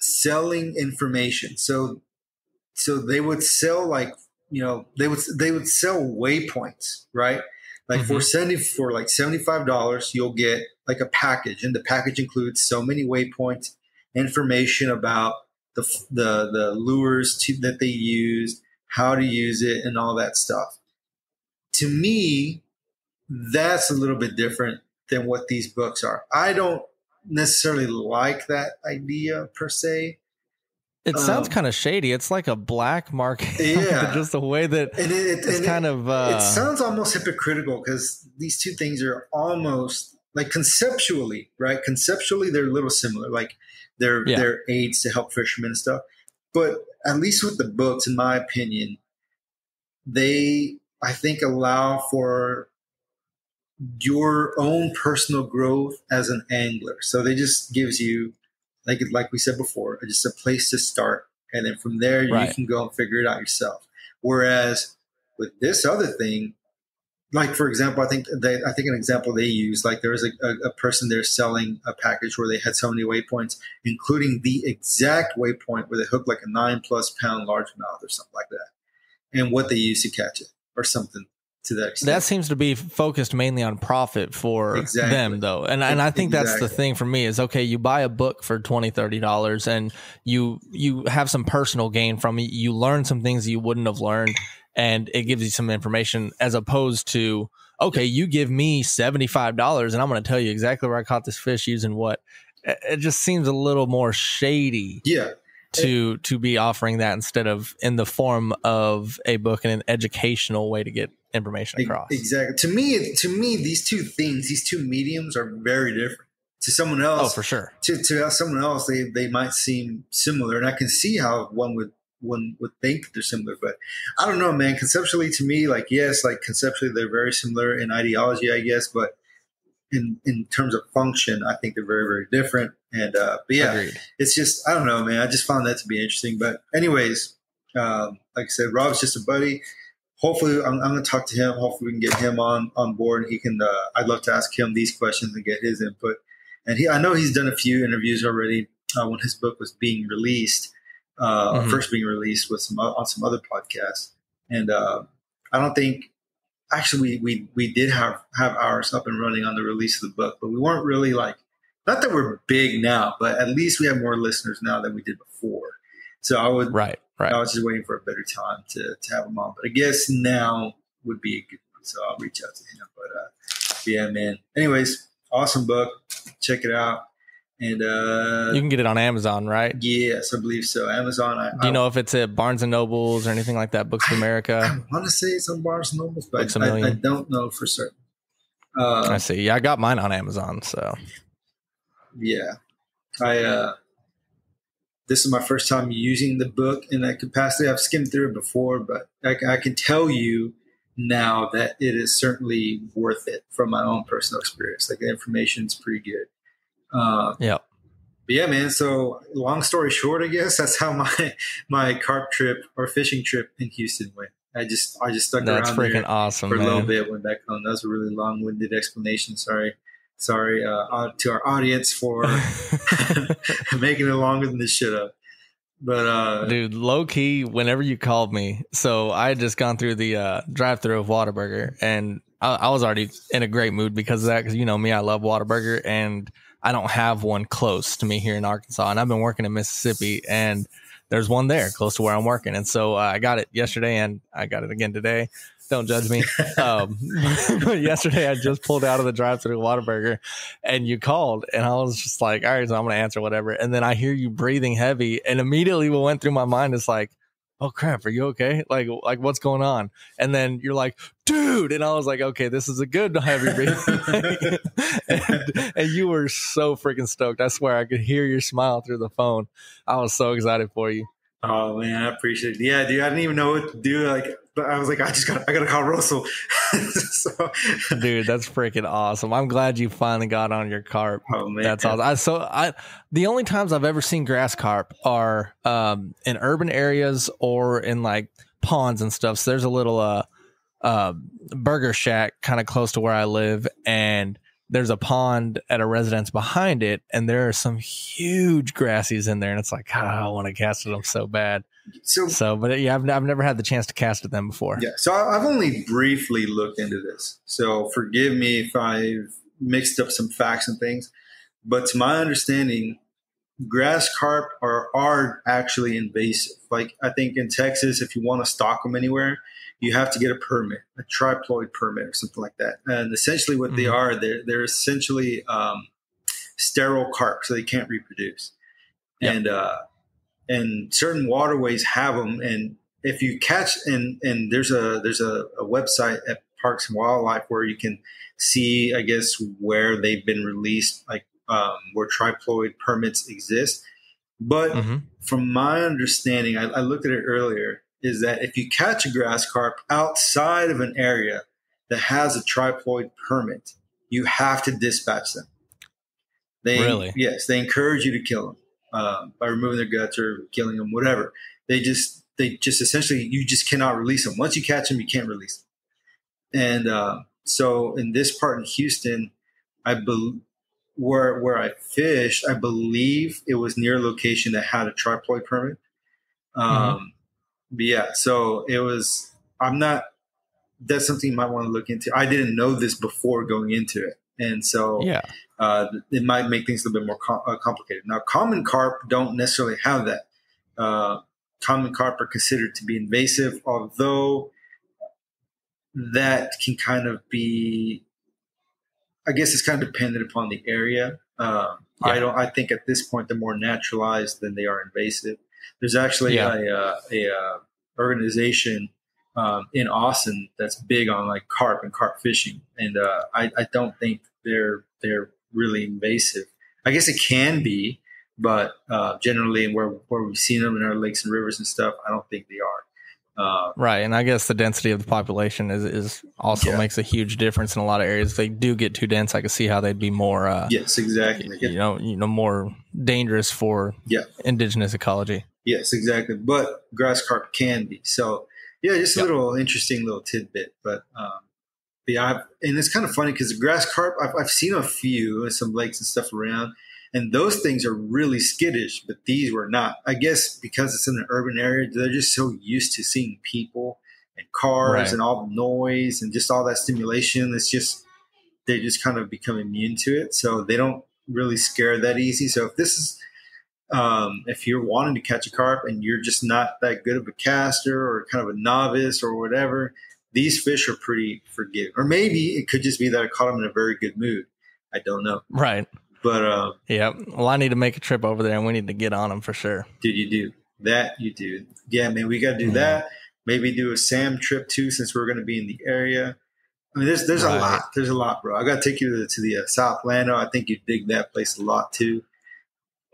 selling information. So, so they would sell like, you know, they would, they would sell waypoints, right? Like mm-hmm. for sending for like $75, you'll get like a package and the package includes so many waypoints, information about the, the, the lures to, that they use, how to use it and all that stuff. To me, that's a little bit different than what these books are. I don't necessarily like that idea per se, It sounds um, kind of shady. It's like a black market. [LAUGHS] Yeah, just the way that and it, it's and kind it, of. Uh, it sounds almost hypocritical because these two things are almost like conceptually, right? Conceptually, they're a little similar. Like they're yeah. they're aids to help fishermen and stuff. But at least with the books, in my opinion, they I think allow for your own personal growth as an angler. So they just gives you like like we said before, just a place to start, and then from there right. you can go and figure it out yourself. Whereas with this other thing, like for example, I think they, I think an example they use, like there was a, a, a, person there selling a package where they had so many waypoints, including the exact waypoint where they hooked like a nine plus pound largemouth or something like that, and what they used to catch it or something to that extent. That seems to be focused mainly on profit for exactly. them though. And and I think exactly. that's the thing for me is okay, you buy a book for 20 30 dollars and you you have some personal gain from it. You learn some things you wouldn't have learned and it gives you some information as opposed to okay, you give me $75 and I'm going to tell you exactly where I caught this fish using what. It just seems a little more shady. Yeah to to be offering that instead of in the form of a book and an educational way to get information across. Exactly. To me, to me, these two things, these two mediums are very different. To someone else, oh, for sure. To to someone else, they they might seem similar, and I can see how one would one would think they're similar, but I don't know, man. Conceptually, to me, like yes, like conceptually, they're very similar in ideology, I guess, but in in terms of function, I think they're very very different. And uh, but yeah, Agreed. it's just I don't know, man. I just found that to be interesting. But anyways, um, like I said, Rob's just a buddy. Hopefully, I'm, I'm going to talk to him. Hopefully, we can get him on on board. He can. Uh, I'd love to ask him these questions and get his input. And he, I know he's done a few interviews already uh, when his book was being released, uh, mm-hmm. first being released with some on some other podcasts. And uh, I don't think actually we, we we did have have ours up and running on the release of the book, but we weren't really like not that we're big now, but at least we have more listeners now than we did before. So I would right, right. I was just waiting for a better time to, to have him on. But I guess now would be a good one. So I'll reach out to him. But uh, yeah, man. Anyways, awesome book. Check it out. And uh, you can get it on Amazon, right? Yes, I believe so. Amazon. I, Do you I, know if it's at Barnes and Nobles or anything like that? Books of America. I, I want to say it's on Barnes and Nobles, but I, I, don't know for certain. Uh, I see. Yeah, I got mine on Amazon. So yeah, I uh, this is my first time using the book in that capacity. I've skimmed through it before, but I, I can tell you now that it is certainly worth it from my own personal experience. Like the information is pretty good. Uh, yeah. But yeah, man. So long story short, I guess that's how my [LAUGHS] my carp trip or fishing trip in Houston went. I just I just stuck that's around freaking awesome for a little bit. Went back home. That was a really long winded explanation. Sorry sorry uh, to our audience for [LAUGHS] [LAUGHS] making it longer than this should have. But uh, dude, low key, whenever you called me, so I had just gone through the uh, drive through of Whataburger, and I, I, was already in a great mood because of that. Because you know me, I love Whataburger, and I don't have one close to me here in Arkansas, and I've been working in Mississippi, and there's one there close to where I'm working, and so uh, I got it yesterday, and I got it again today, don't judge me. Um, [LAUGHS] yesterday I just pulled out of the drive through Whataburger and you called and I was just like, all right, so I'm going to answer whatever. And then I hear you breathing heavy and immediately what went through my mind is like, oh crap, are you okay? Like, like what's going on? And then you're like, dude. And I was like, okay, this is a good heavy breathing. [LAUGHS] [LAUGHS] and, and you were so freaking stoked. I swear I could hear your smile through the phone. I was so excited for you. Oh man, I appreciate it. Yeah, dude, I didn't even know what to do. Like, but I was like, I just got, I got to call Russell. [LAUGHS] so, dude, that's freaking awesome. I'm glad you finally got on your carp. Oh man, that's awesome. I, so I, the only times I've ever seen grass carp are um, in urban areas or in like ponds and stuff. So there's a little uh, uh, burger shack kind of close to where I live, and there's a pond at a residence behind it, and there are some huge grassies in there, and it's like, oh, I want to cast at them so bad. So, so, but yeah, I've, I've never had the chance to cast at them before. Yeah, so I've only briefly looked into this. So forgive me if I've mixed up some facts and things, but to my understanding, grass carp are are actually invasive. Like I think in Texas, if you want to stock them anywhere, you have to get a permit, a triploid permit or something like that. And essentially, what mm-hmm. they are, they're they're essentially um, sterile carp, so they can't reproduce. Yep. And uh, and certain waterways have them. And if you catch and and there's a there's a, a website at Parks and Wildlife where you can see, I guess, where they've been released, like um, where triploid permits exist. But mm-hmm. from my understanding, I, I looked at it earlier, is that if you catch a grass carp outside of an area that has a triploid permit, you have to dispatch them. They, really? Yes, they encourage you to kill them uh, by removing their guts or killing them, whatever. They just, they just essentially, you just cannot release them. Once you catch them, you can't release them. And uh, so in this part in Houston, I believe where where I fished, I believe it was near a location that had a triploid permit. Um, mm-hmm. But yeah, so it was. I'm not. That's something you might want to look into. I didn't know this before going into it, and so yeah, uh, it might make things a little bit more com- uh, complicated. Now, common carp don't necessarily have that. Uh, common carp are considered to be invasive, although that can kind of be I guess it's kind of dependent upon the area. Uh, yeah. I don't. I think at this point they're more naturalized than they are invasive. There's actually yeah. a, uh, a, a, uh, organization um, in Austin that's big on like carp and carp fishing, and uh, I, I, don't think they're they're really invasive. I guess it can be, but uh, generally, where where we've seen them in our lakes and rivers and stuff, I don't think they are. Uh, right, and I guess the density of the population is is also yeah. makes a huge difference in a lot of areas. If they do get too dense, I can see how they'd be more. Uh, yes, exactly. You, know, you know, more dangerous for yeah. indigenous ecology. Yes, exactly. But grass carp can be so. Yeah, just a yep. little interesting little tidbit, but um, yeah, I've, and it's kind of funny because the grass carp I've, I've seen a few in some lakes and stuff around, and those things are really skittish, but these were not. I guess because it's in an urban area, they're just so used to seeing people and cars right. and all the noise and just all that stimulation. It's just they just kind of become immune to it, so they don't really scare that easy. So if this is um, if you're wanting to catch a carp and you're just not that good of a caster or kind of a novice or whatever, these fish are pretty forgiving. Or maybe it could just be that I caught them in a very good mood. I don't know. Right. But uh, yeah, well, I need to make a trip over there, and we need to get on them for sure. Dude, you do that. You do. Yeah, man, we got to do that. Maybe do a Sam trip too, since we're going to be in the area. I mean, there's there's right. a lot. There's a lot, bro. I got to take you to the, to the uh, South Llano. I think you dig that place a lot too.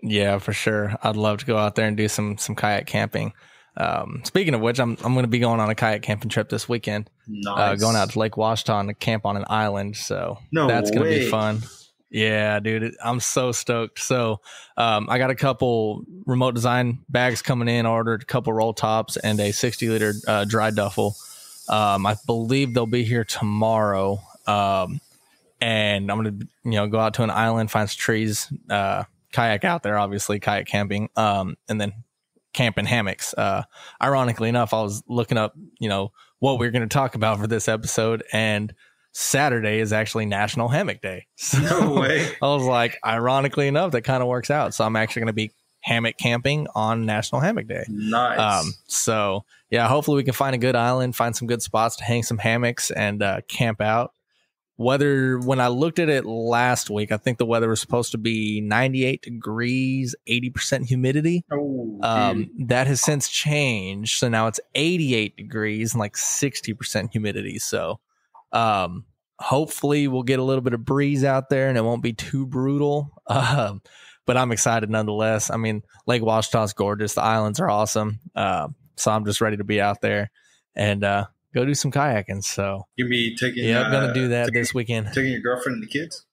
Yeah, for sure. I'd love to go out there and do some some kayak camping. Um, speaking of which, I'm I'm going to be going on a kayak camping trip this weekend. Uh, nice. Uh, going out to Lake Ouachita to camp on an island. So no that's going to be fun. Yeah, dude, I'm so stoked. So, um, I got a couple remote design bags coming in. Ordered a couple roll tops and a 60 liter uh, dry duffel. Um, I believe they'll be here tomorrow. Um, and I'm gonna, you know, go out to an island, find some trees, uh, kayak out there, obviously kayak camping, um, and then camp in hammocks. Uh, ironically enough, I was looking up, you know, what we are going to talk about for this episode, and Saturday is actually National Hammock Day. [LAUGHS] So no way. I was like, ironically enough, that kind of works out. So I'm actually going to be hammock camping on National Hammock Day. Nice. Um, so yeah, hopefully we can find a good island, find some good spots to hang some hammocks and uh, camp out. Weather, when I looked at it last week, I think the weather was supposed to be 98 degrees, 80% humidity. Oh, um, that has since changed. So now it's 88 degrees and like 60% humidity. So um, hopefully, we'll get a little bit of breeze out there and it won't be too brutal. [LAUGHS] Um, but I'm excited nonetheless. I mean, Lake Ouachita's gorgeous. The islands are awesome. Uh, so I'm just ready to be out there and uh, go do some kayaking. So you be taking? Yeah, I'm gonna do that taking, this weekend. Taking your girlfriend and the kids.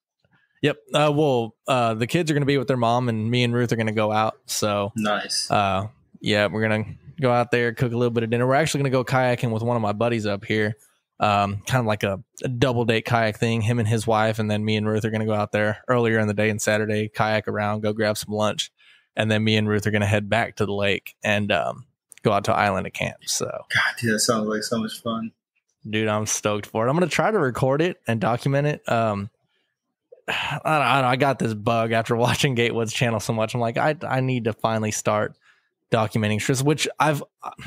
Yep. Uh, well, uh, the kids are going to be with their mom, and me and Ruth are going to go out. So nice. Uh, yeah, we're going to go out there, cook a little bit of dinner. We're actually going to go kayaking with one of my buddies up here um, kind of like a, a, double date kayak thing. Him and his wife, and then me and Ruth are going to go out there earlier in the day and Saturday, kayak around, go grab some lunch, and then me and Ruth are going to head back to the lake and um, go out to island to camp. So, God, dude, that sounds like so much fun. Dude, I'm stoked for it. I'm going to try to record it and document it. Um, I, I, I got this bug after [LAUGHS] watching Gatewood's channel so much. I'm like, I I need to finally start documenting trips, which I've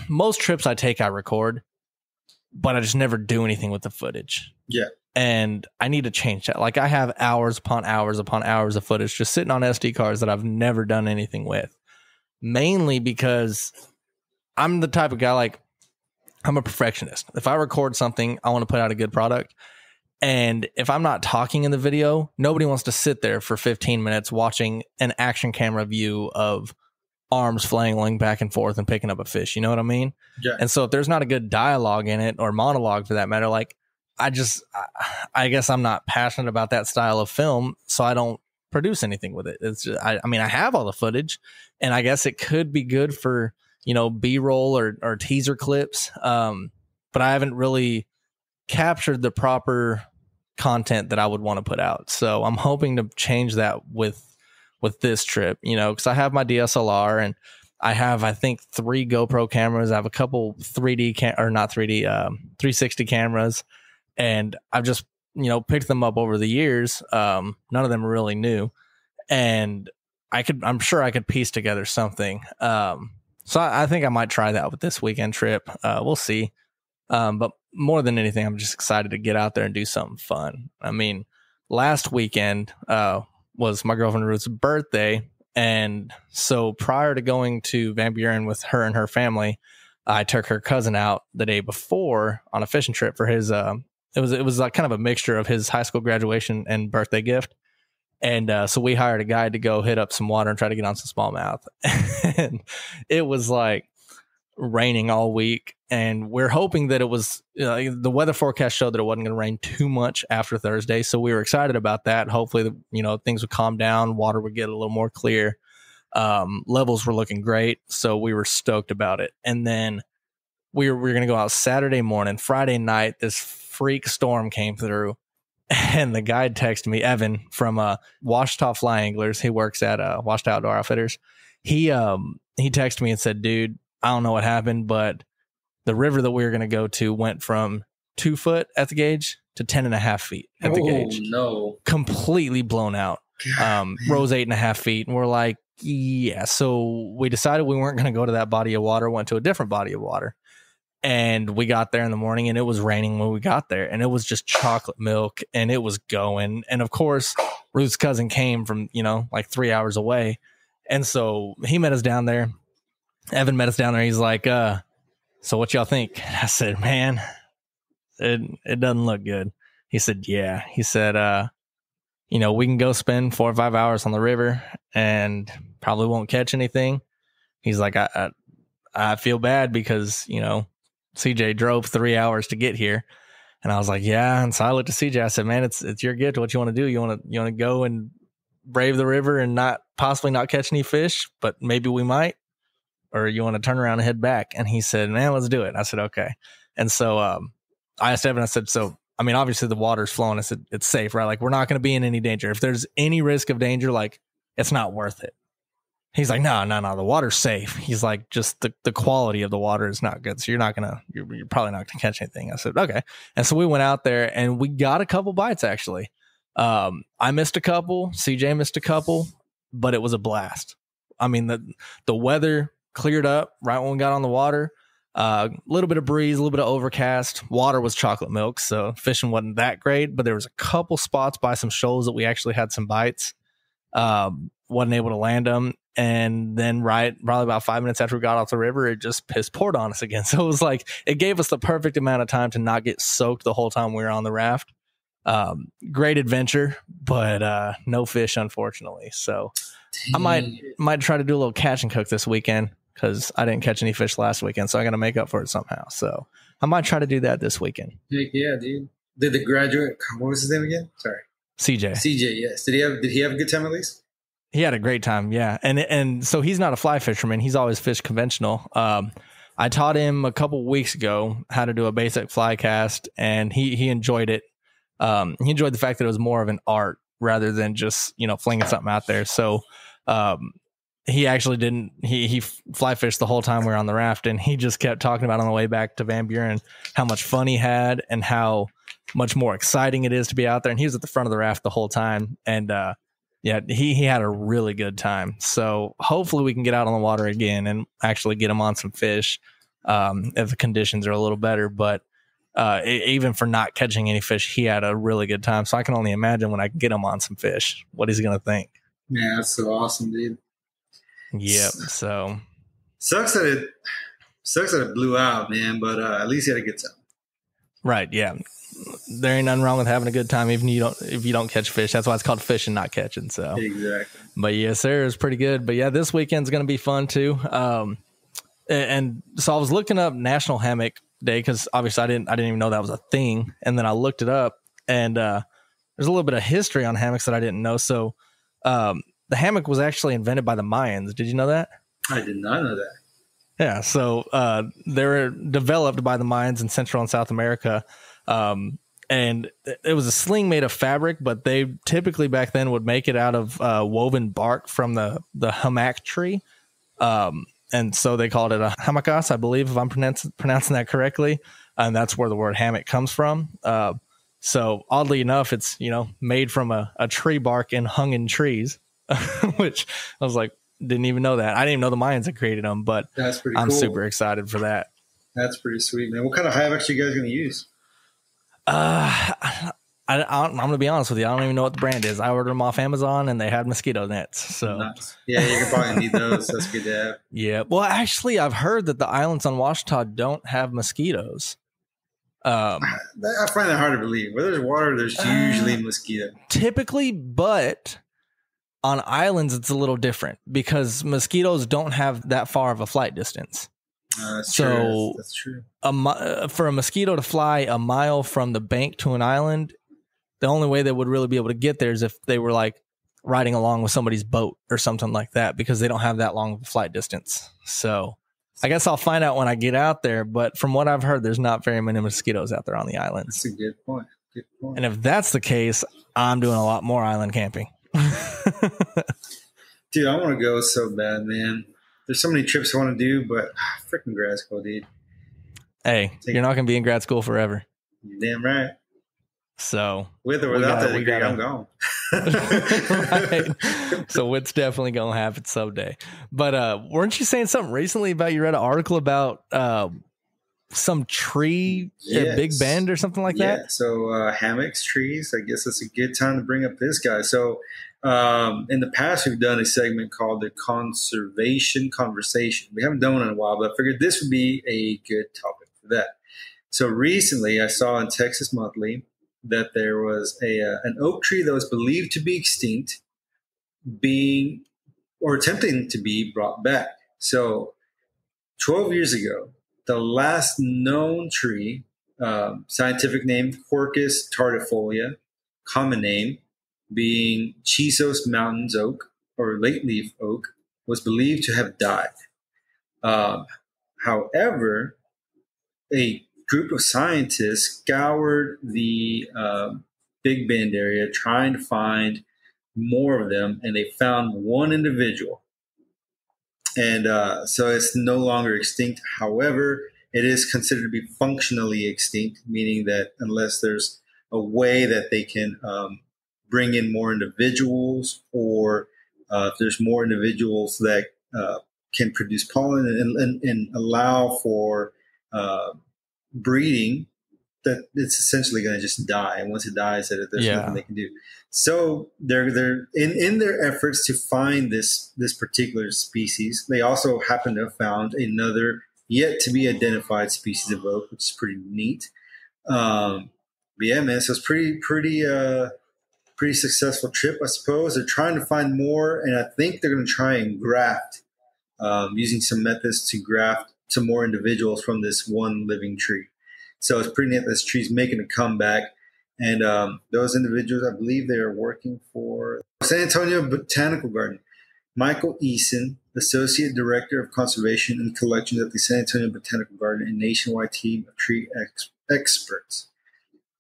most trips I take I record but I just never do anything with the footage. Yeah. And I need to change that. Like I have hours upon hours upon hours of footage just sitting on SD cards that I've never done anything with. mainly because I'm the type of guy like I'm a perfectionist. If I record something, I want to put out a good product. And if I'm not talking in the video, nobody wants to sit there for 15 minutes watching an action camera view of arms flailing back and forth and picking up a fish. You know what I mean? Yeah. And so if there's not a good dialogue in it or monologue for that matter, like I just, I guess I'm not passionate about that style of film. So I don't produce anything with it. It's just, I, I mean, I have all the footage and I guess it could be good for, you know, B roll or, or teaser clips. Um, but I haven't really captured the proper content that I would want to put out. So I'm hoping to change that with with this trip, you know, because I have my DSLR and I have I think three GoPro cameras. I have a couple 3D cam or not 3D, um, 360 cameras, and I've just you know picked them up over the years. Um, none of them are really new, and I could I'm sure I could piece together something. Um, so I, I think I might try that with this weekend trip. Uh, we'll see. Um, but more than anything, I'm just excited to get out there and do something fun. I mean, last weekend uh, was my girlfriend Ruth's birthday. And so prior to going to Van Buren with her and her family, I took her cousin out the day before on a fishing trip for his, uh, it was, it was like kind of a mixture of his high school graduation and birthday gift. And uh, so we hired a guide to go hit up some water and try to get on some smallmouth. [LAUGHS] and it was like raining all week and we're hoping that it was uh, the weather forecast showed that it wasn't going to rain too much after Thursday, so we were excited about that. Hopefully, you know things would calm down, water would get a little more clear. Um, levels were looking great, so we were stoked about it. And then we were, we were going to go out Saturday morning, Friday night. This freak storm came through, [LAUGHS] and the guide texted me, Evan from uh, Ouachita Fly Anglers. He works at uh, Ouachita Outdoor Outfitters. He um he texted me and said, "Dude, I don't know what happened, but." the river that we were going to go to went from two foot at the gauge to ten and a half feet at oh, the gauge. no. Completely blown out. God, Um, man. rose eight and a half feet. And we're like, yeah. So we decided we weren't going to go to that body of water, went to a different body of water. And we got there in the morning and it was raining when we got there. And it was just chocolate milk and it was going. And of course, Ruth's cousin came from, you know, like three hours away. And so he met us down there. Evan met us down there. He's like, uh, so what y'all think? I said, man, it it doesn't look good. He said, yeah. He said, uh, you know, we can go spend four or five hours on the river and probably won't catch anything. He's like, I, I, I feel bad because, you know, CJ drove three hours to get here. And I was like, yeah. And so I looked at CJ. I said, man, it's, it's your gift. What you want to do? You want to, you want to go and brave the river and not possibly not catch any fish, but maybe we might, or you want to turn around and head back? And he said, man, let's do it. I said, okay. And so, um, I asked Evan, I said, so, I mean, obviously the water's flowing. I said, it's safe, right? Like we're not going to be in any danger. If there's any risk of danger, like it's not worth it. He's like, no, no, no, the water's safe. He's like, just the, the quality of the water is not good. So you're not going to, you're, you're probably not going to catch anything. I said, okay. And so we went out there and we got a couple bites actually. Um, I missed a couple, CJ missed a couple, but it was a blast. I mean, the, the weather cleared up right when we got on the water. A uh, little bit of breeze, a little bit of overcast. Water was chocolate milk, so fishing wasn't that great. But there was a couple spots by some shoals that we actually had some bites. Um, wasn't able to land them, and then right, probably about five minutes after we got off the river, it just piss poured on us again. [LAUGHS] So it was like it gave us the perfect amount of time to not get soaked the whole time we were on the raft. Um, great adventure, but uh, no fish, unfortunately. So I might might try to do a little catch and cook this weekend because I didn't catch any fish last weekend, so I got to make up for it somehow. So I might try to do that this weekend. Yeah, dude. Did the graduate? What was his name again? Sorry, CJ, CJ. Yes. Did he have? Did he have a good time at least? He had a great time, yeah, and and so he's not a fly fisherman; he's always fished conventional. Um, I taught him a couple weeks ago how to do a basic fly cast, and he he enjoyed it. Um, he enjoyed the fact that it was more of an art rather than just you know flinging something out there. So um, he actually didn't he he fly fished the whole time we were on the raft and he just kept talking about on the way back to Van Buren how much fun he had and how much more exciting it is to be out there and he was at the front of the raft the whole time and uh yeah he he had a really good time so hopefully we can get out on the water again and actually get him on some fish um if the conditions are a little better but uh even for not catching any fish he had a really good time so I can only imagine when I get him on some fish what he's gonna think Yeah, that's so awesome, dude. Yep. So sucks that it sucks that it blew out, man. But uh, at least he had a good time. Right. Yeah. There ain't nothing wrong with having a good time, even you don't if you don't catch fish. That's why it's called fishing, not catching. So exactly. But yes, sir, it's pretty good. But yeah, this weekend's going to be fun too. Um, and so I was looking up National Hammock Day because obviously I didn't I didn't even know that was a thing, and then I looked it up, and uh, there's a little bit of history on hammocks that I didn't know. So um, the hammock was actually invented by the Mayans. Did you know that? I did not know that. Yeah, so uh, they were developed by the Mayans in Central and South America. Um, and it was a sling made of fabric, but they typically back then would make it out of uh, woven bark from the the hammock tree. Um, and so they called it a hamakas, I believe, if I'm pronouncing pronouncing that correctly. And that's where the word hammock comes from. Uh, so oddly enough, it's you know made from a, a tree bark and hung in trees, [LAUGHS] which I was like, didn't even know that. I didn't even know the Mayans had created them, but that's pretty. I'm cool. super excited for that. That's pretty sweet, man. What kind of hammocks are you guys going to use? Uh, I, I am gonna be honest with you. I don't even know what the brand is. I ordered them off Amazon, and they had mosquito nets. So nice. yeah, you can probably need those. That's good to have. [LAUGHS] Yeah. Well, actually, I've heard that the islands on Ouachita don't have mosquitoes. Um, [SIGHS] I find that hard to believe. Where there's water, there's usually uh, mosquito. Typically, but on islands, it's a little different because mosquitoes don't have that far of a flight distance. Uh, so true. A, uh, for a mosquito to fly a mile from the bank to an island, the only way they would really be able to get there is if they were like riding along with somebody's boat or something like that because they don't have that long of a flight distance. So I guess I'll find out when I get out there. But from what I've heard, there's not very many mosquitoes out there on the islands. That's a good point. Good point. And if that's the case, I'm doing a lot more island camping. Dude, I want to go so bad, man there's so many trips I want to do, but ah, freaking grad school, dude. Hey, Take you're not going to be in grad school forever. Damn right. So with or without that degree, gotta, I'm gone. [LAUGHS] right. So it's definitely gonna happen someday. But uh weren't you saying something recently about you read an article about uh, some tree yes. at Big Bend or something like yeah. that? So uh, hammocks, trees. I guess it's a good time to bring up this guy. So um, in the past, we've done a segment called the conservation conversation. We haven't done one in a while, but I figured this would be a good topic for that. So recently, I saw in Texas Monthly that there was a uh, an oak tree that was believed to be extinct, being or attempting to be brought back. So, 12 years ago, the last known tree, um, scientific name Quercus tardifolia, common name being Chisos Mountains oak or late leaf oak, was believed to have died. Um, however, a group of scientists scoured the uh, Big Bend area trying to find more of them, and they found one individual. And uh, so it's no longer extinct. However, it is considered to be functionally extinct, meaning that unless there's a way that they can um, bring in more individuals or uh, if there's more individuals that uh, can produce pollen and, and, and allow for uh, breeding, that it's essentially going to just die. And once it dies, that there's yeah. nothing they can do. So they're they're in, in their efforts to find this this particular species. They also happen to have found another yet to be identified species of oak, which is pretty neat. Um, but yeah, man, so it's pretty pretty uh, pretty successful trip, I suppose. They're trying to find more, and I think they're going to try and graft um, using some methods to graft some more individuals from this one living tree. So it's pretty neat. This tree's making a comeback, and um, those individuals, I believe, they are working for San Antonio Botanical Garden. Michael Eason, Associate Director of Conservation and Collections at the San Antonio Botanical Garden, and nationwide team of tree ex- experts.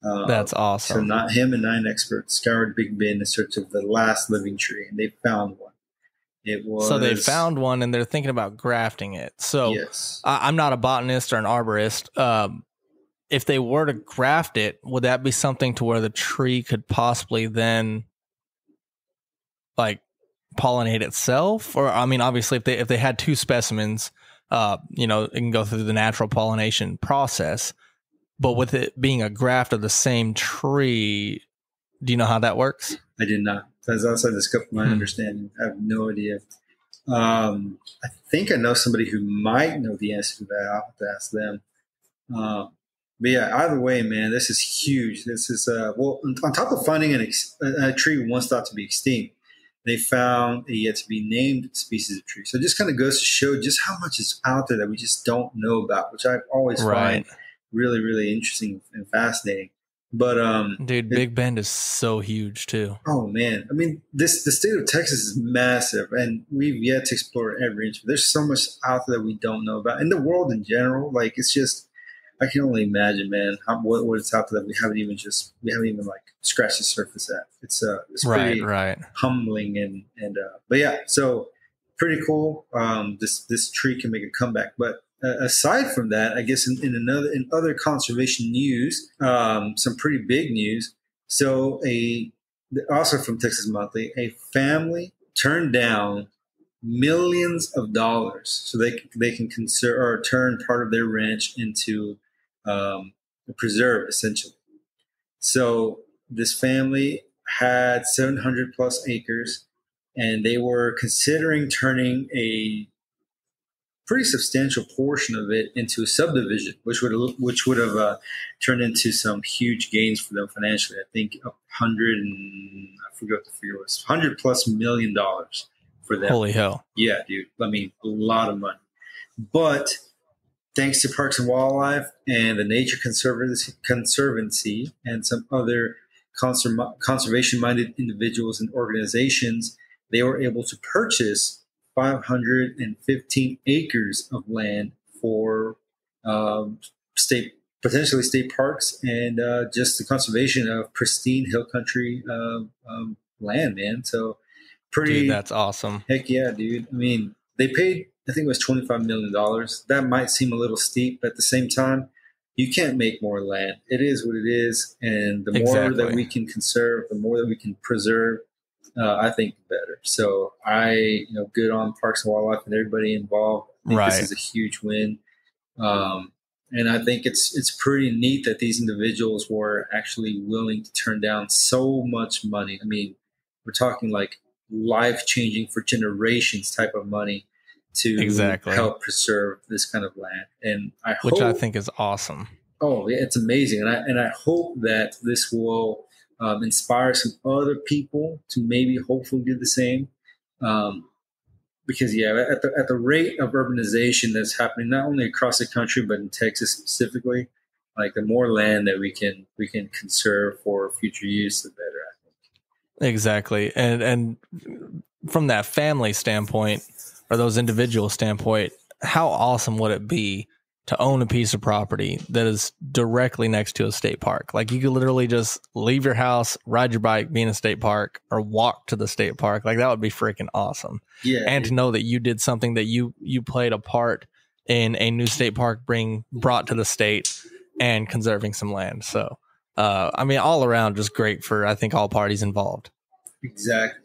Uh, That's awesome. So not him and nine experts scoured Big Bend in search of the last living tree, and they found one. It was so they found one, and they're thinking about grafting it. So yes. I, am not a botanist or an arborist. Um, if they were to graft it, would that be something to where the tree could possibly then like pollinate itself? Or I mean, obviously, if they if they had two specimens, uh, you know, it can go through the natural pollination process. But with it being a graft of the same tree, do you know how that works? I did not. That's outside the scope of my hmm. understanding. I have no idea. Um, I think I know somebody who might know the answer to that. I'll have to ask them. Um, but yeah, either way, man, this is huge. This is uh, well, on top of finding an ex- a tree once thought to be extinct, they found a yet to be named species of tree. So it just kind of goes to show just how much is out there that we just don't know about, which I always right. find really, really interesting and fascinating. But um, dude, Big it, Bend is so huge too. Oh man, I mean, this the state of Texas is massive, and we've yet to explore every inch. There's so much out there that we don't know about, in the world in general. Like it's just, I can only imagine, man, how, what what it's out there that we haven't even just we haven't even like scratched the surface at. It's uh, it's pretty right, right. humbling and and uh, but yeah, so pretty cool. Um, this this tree can make a comeback, but uh, aside from that, I guess in, in, another in other conservation news, um, some pretty big news. So a also from Texas Monthly, a family turned down millions of dollars so they they can conserve or turn part of their ranch into um, a preserve essentially. So this family had 700 plus acres, and they were considering turning a pretty substantial portion of it into a subdivision, which would which would have uh, turned into some huge gains for them financially. I think a hundred and I forget what the figure was, hundred plus million dollars for them. Holy hell! Yeah, dude. I mean, a lot of money. But thanks to Parks and Wildlife and the Nature Conservancy and some other conser- conservation-minded individuals and organizations, they were able to purchase 515 acres of land for um, state, potentially state parks and uh, just the conservation of pristine hill country uh, um, land, man. So pretty. Dude, that's awesome. Heck yeah, dude. I mean, they paid, I think it was $25 million. That might seem a little steep, but at the same time, you can't make more land. It is what it is. And the more exactly. that we can conserve, the more that we can preserve, uh, I think better. So I, you know, good on Parks and Wildlife and everybody involved. right. This is a huge win. Um, and I think it's it's pretty neat that these individuals were actually willing to turn down so much money. I mean, we're talking like life changing for generations type of money to exactly. help preserve this kind of land. And I hope, which I think is awesome. Oh, yeah, it's amazing, and I and I hope that this will um, inspire some other people to maybe hopefully do the same. Um, because yeah, at the at the rate of urbanization that's happening not only across the country but in Texas specifically, like the more land that we can we can conserve for future use, the better. I think. Exactly, and and from that family standpoint or those individual standpoint, how awesome would it be to own a piece of property that is directly next to a state park. Like you could literally just leave your house, ride your bike, be in a state park, or walk to the state park. Like that would be freaking awesome. Yeah. And to know that you did something that you you played a part in a new state park bring brought to the state and conserving some land. So uh I mean all around just great for I think all parties involved. Exactly.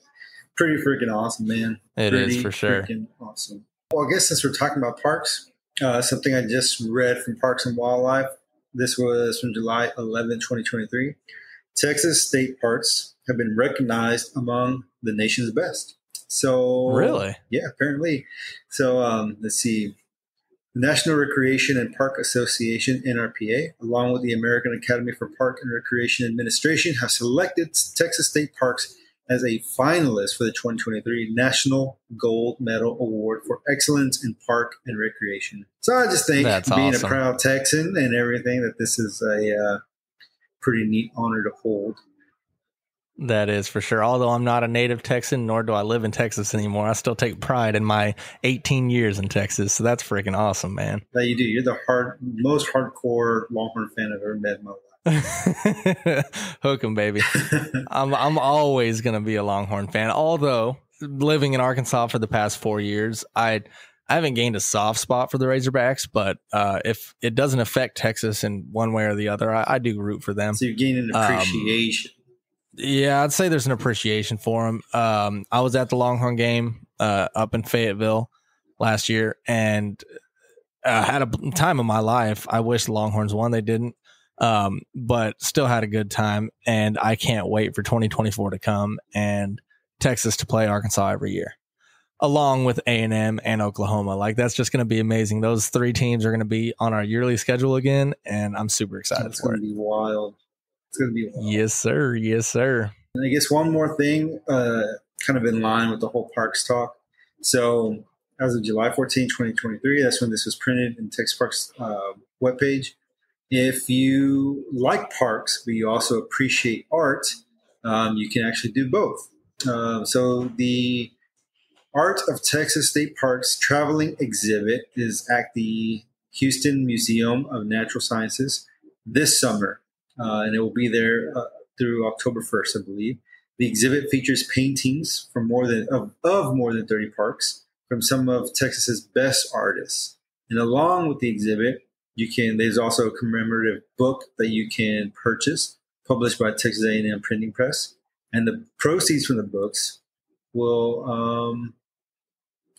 Pretty freaking awesome, man. It Pretty is for sure. Awesome. Well, I guess since we're talking about parks, uh, something I just read from Parks and Wildlife. This was from July 11, 2023. Texas state parks have been recognized among the nation's best. So, really? Yeah, apparently. So, um, let's see. The National Recreation and Park Association, NRPA, along with the American Academy for Park and Recreation Administration, have selected Texas state parks as a finalist for the 2023 National Gold Medal Award for Excellence in Park and Recreation. So I just think That's being awesome. a proud Texan and everything that this is a uh, pretty neat honor to hold. That is for sure. Although I'm not a native Texan, nor do I live in Texas anymore, I still take pride in my 18 years in Texas. So that's freaking awesome, man. That you do. You're the hard, most hardcore Longhorn fan I've ever met in my life. [LAUGHS] Hook 'em, baby. I'm I'm always gonna be a Longhorn fan. Although living in Arkansas for the past four years, I I haven't gained a soft spot for the Razorbacks, but uh, if it doesn't affect Texas in one way or the other, I, I do root for them. So you're gaining um, appreciation. Um, yeah, I'd say there's an appreciation for them. Um, I was at the Longhorn game uh, up in Fayetteville last year, and uh, had a time of my life. I wish the Longhorns won; they didn't. Um, but still had a good time. And I can't wait for 2024 to come and Texas to play Arkansas every year. along with A&M and Oklahoma. Like that's just going to be amazing. Those three teams are going to be on our yearly schedule again and I'm super excited It's for going it. to be wild. It's going to be wild. Yes, sir. Yes, sir. And I guess one more thing, uh, kind of in line with the whole parks talk. So, as of July 14, 2023, that's when this was printed in Texas Parks uh, webpage. If you like parks, but you also appreciate art, um, you can actually do both. Uh, so, the Art of Texas State Parks traveling exhibit is at the Houston Museum of Natural Sciences this summer, uh, and it will be there uh, through October 1st, I believe. The exhibit features paintings from more than of, of more than 30 parks from some of Texas's best artists. And along with the exhibit, you can there's also a commemorative book that you can purchase published by Texas A&M Printing Press, and the proceeds from the books will um,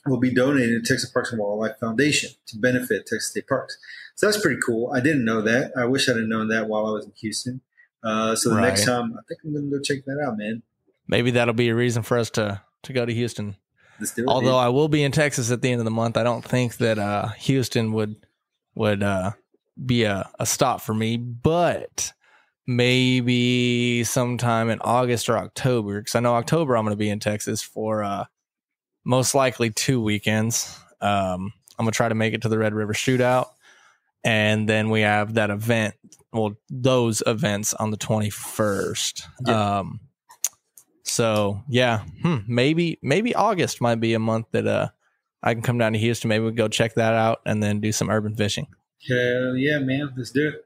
will be donated to Texas Parks and Wildlife Foundation to benefit Texas State Parks. So that's pretty cool. I didn't know that. I wish I'd have known that while I was in Houston. Uh, so the Right. next time, I think I'm going to go check that out, man. Maybe that'll be a reason for us to to go to Houston. It. Although dude. I will be in Texas at the end of the month, I don't think that uh, Houston would would uh, be a, a stop for me. But maybe sometime in August or October, because I know October I'm going to be in Texas for uh, most likely two weekends. Um, I'm gonna try to make it to the Red River Shootout, and then we have that event. Well, those events on the 21st. Yeah. Um, so yeah, hmm, maybe maybe August might be a month that uh I can come down to Houston. Maybe we go check that out and then do some urban fishing. Hell yeah, man. Let's do it.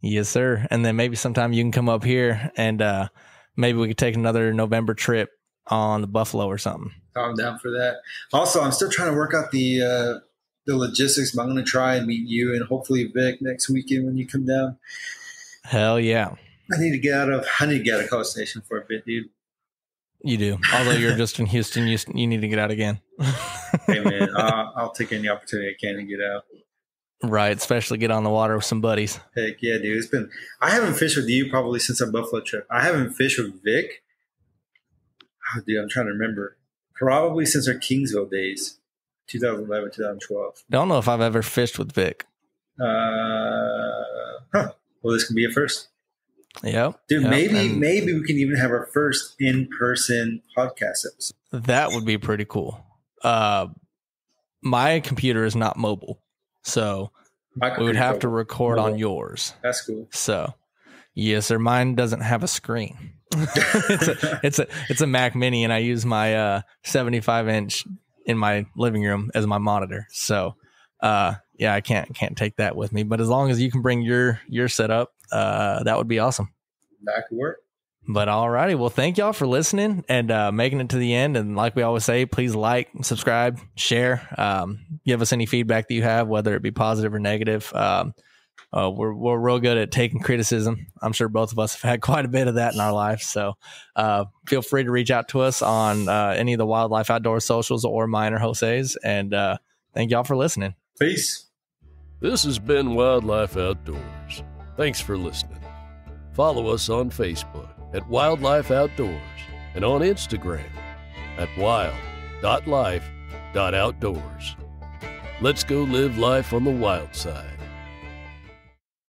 Yes, sir. And then maybe sometime you can come up here and uh maybe we could take another November trip on the Buffalo or something. I'm down for that. Also, I'm still trying to work out the uh, the logistics, but I'm going to try and meet you and hopefully Vic next weekend when you come down. Hell yeah, I need to get out of I need to get out of College Station for a bit, dude. you do. Although you're just in Houston, you you need to get out again. [LAUGHS] Hey man, uh, I'll take any opportunity I can to get out. right, especially get on the water with some buddies. Heck yeah, dude. It's been I haven't fished with you probably since our Buffalo trip. I haven't fished with Vic. Oh, dude, I'm trying to remember. Probably since our Kingsville days, 2011, 2012. Don't know if I've ever fished with Vic. Uh, huh. Well, this can be a first. Yep, Dude, yep, maybe and maybe we can even have our first in person podcast episode. that would be pretty cool. Uh, my computer is not mobile, so we would have to record on yours. That's cool. So, yes, sir. Mine doesn't have a screen. [LAUGHS] it's a [LAUGHS] it's a it's a Mac Mini, and I use my uh 75 inch in my living room as my monitor. So, uh, yeah, I can't can't take that with me. But as long as you can bring your your setup, uh, that would be awesome. That could work. But alrighty, well, thank y'all for listening and uh, making it to the end. And like we always say, please like, subscribe, share, um, give us any feedback that you have, whether it be positive or negative. Um, uh, we're we're real good at taking criticism. I'm sure both of us have had [LAUGHS] quite a bit of that in our life. So uh, feel free to reach out to us on uh, any of the Wildlife Outdoor socials or mine or Jose's. And uh, thank y'all for listening. Peace. This has been Wildlife Outdoors. Thanks for listening. Follow us on Facebook at Wildlife Outdoors and on Instagram at wild.life.outdoors. Let's go live life on the wild side.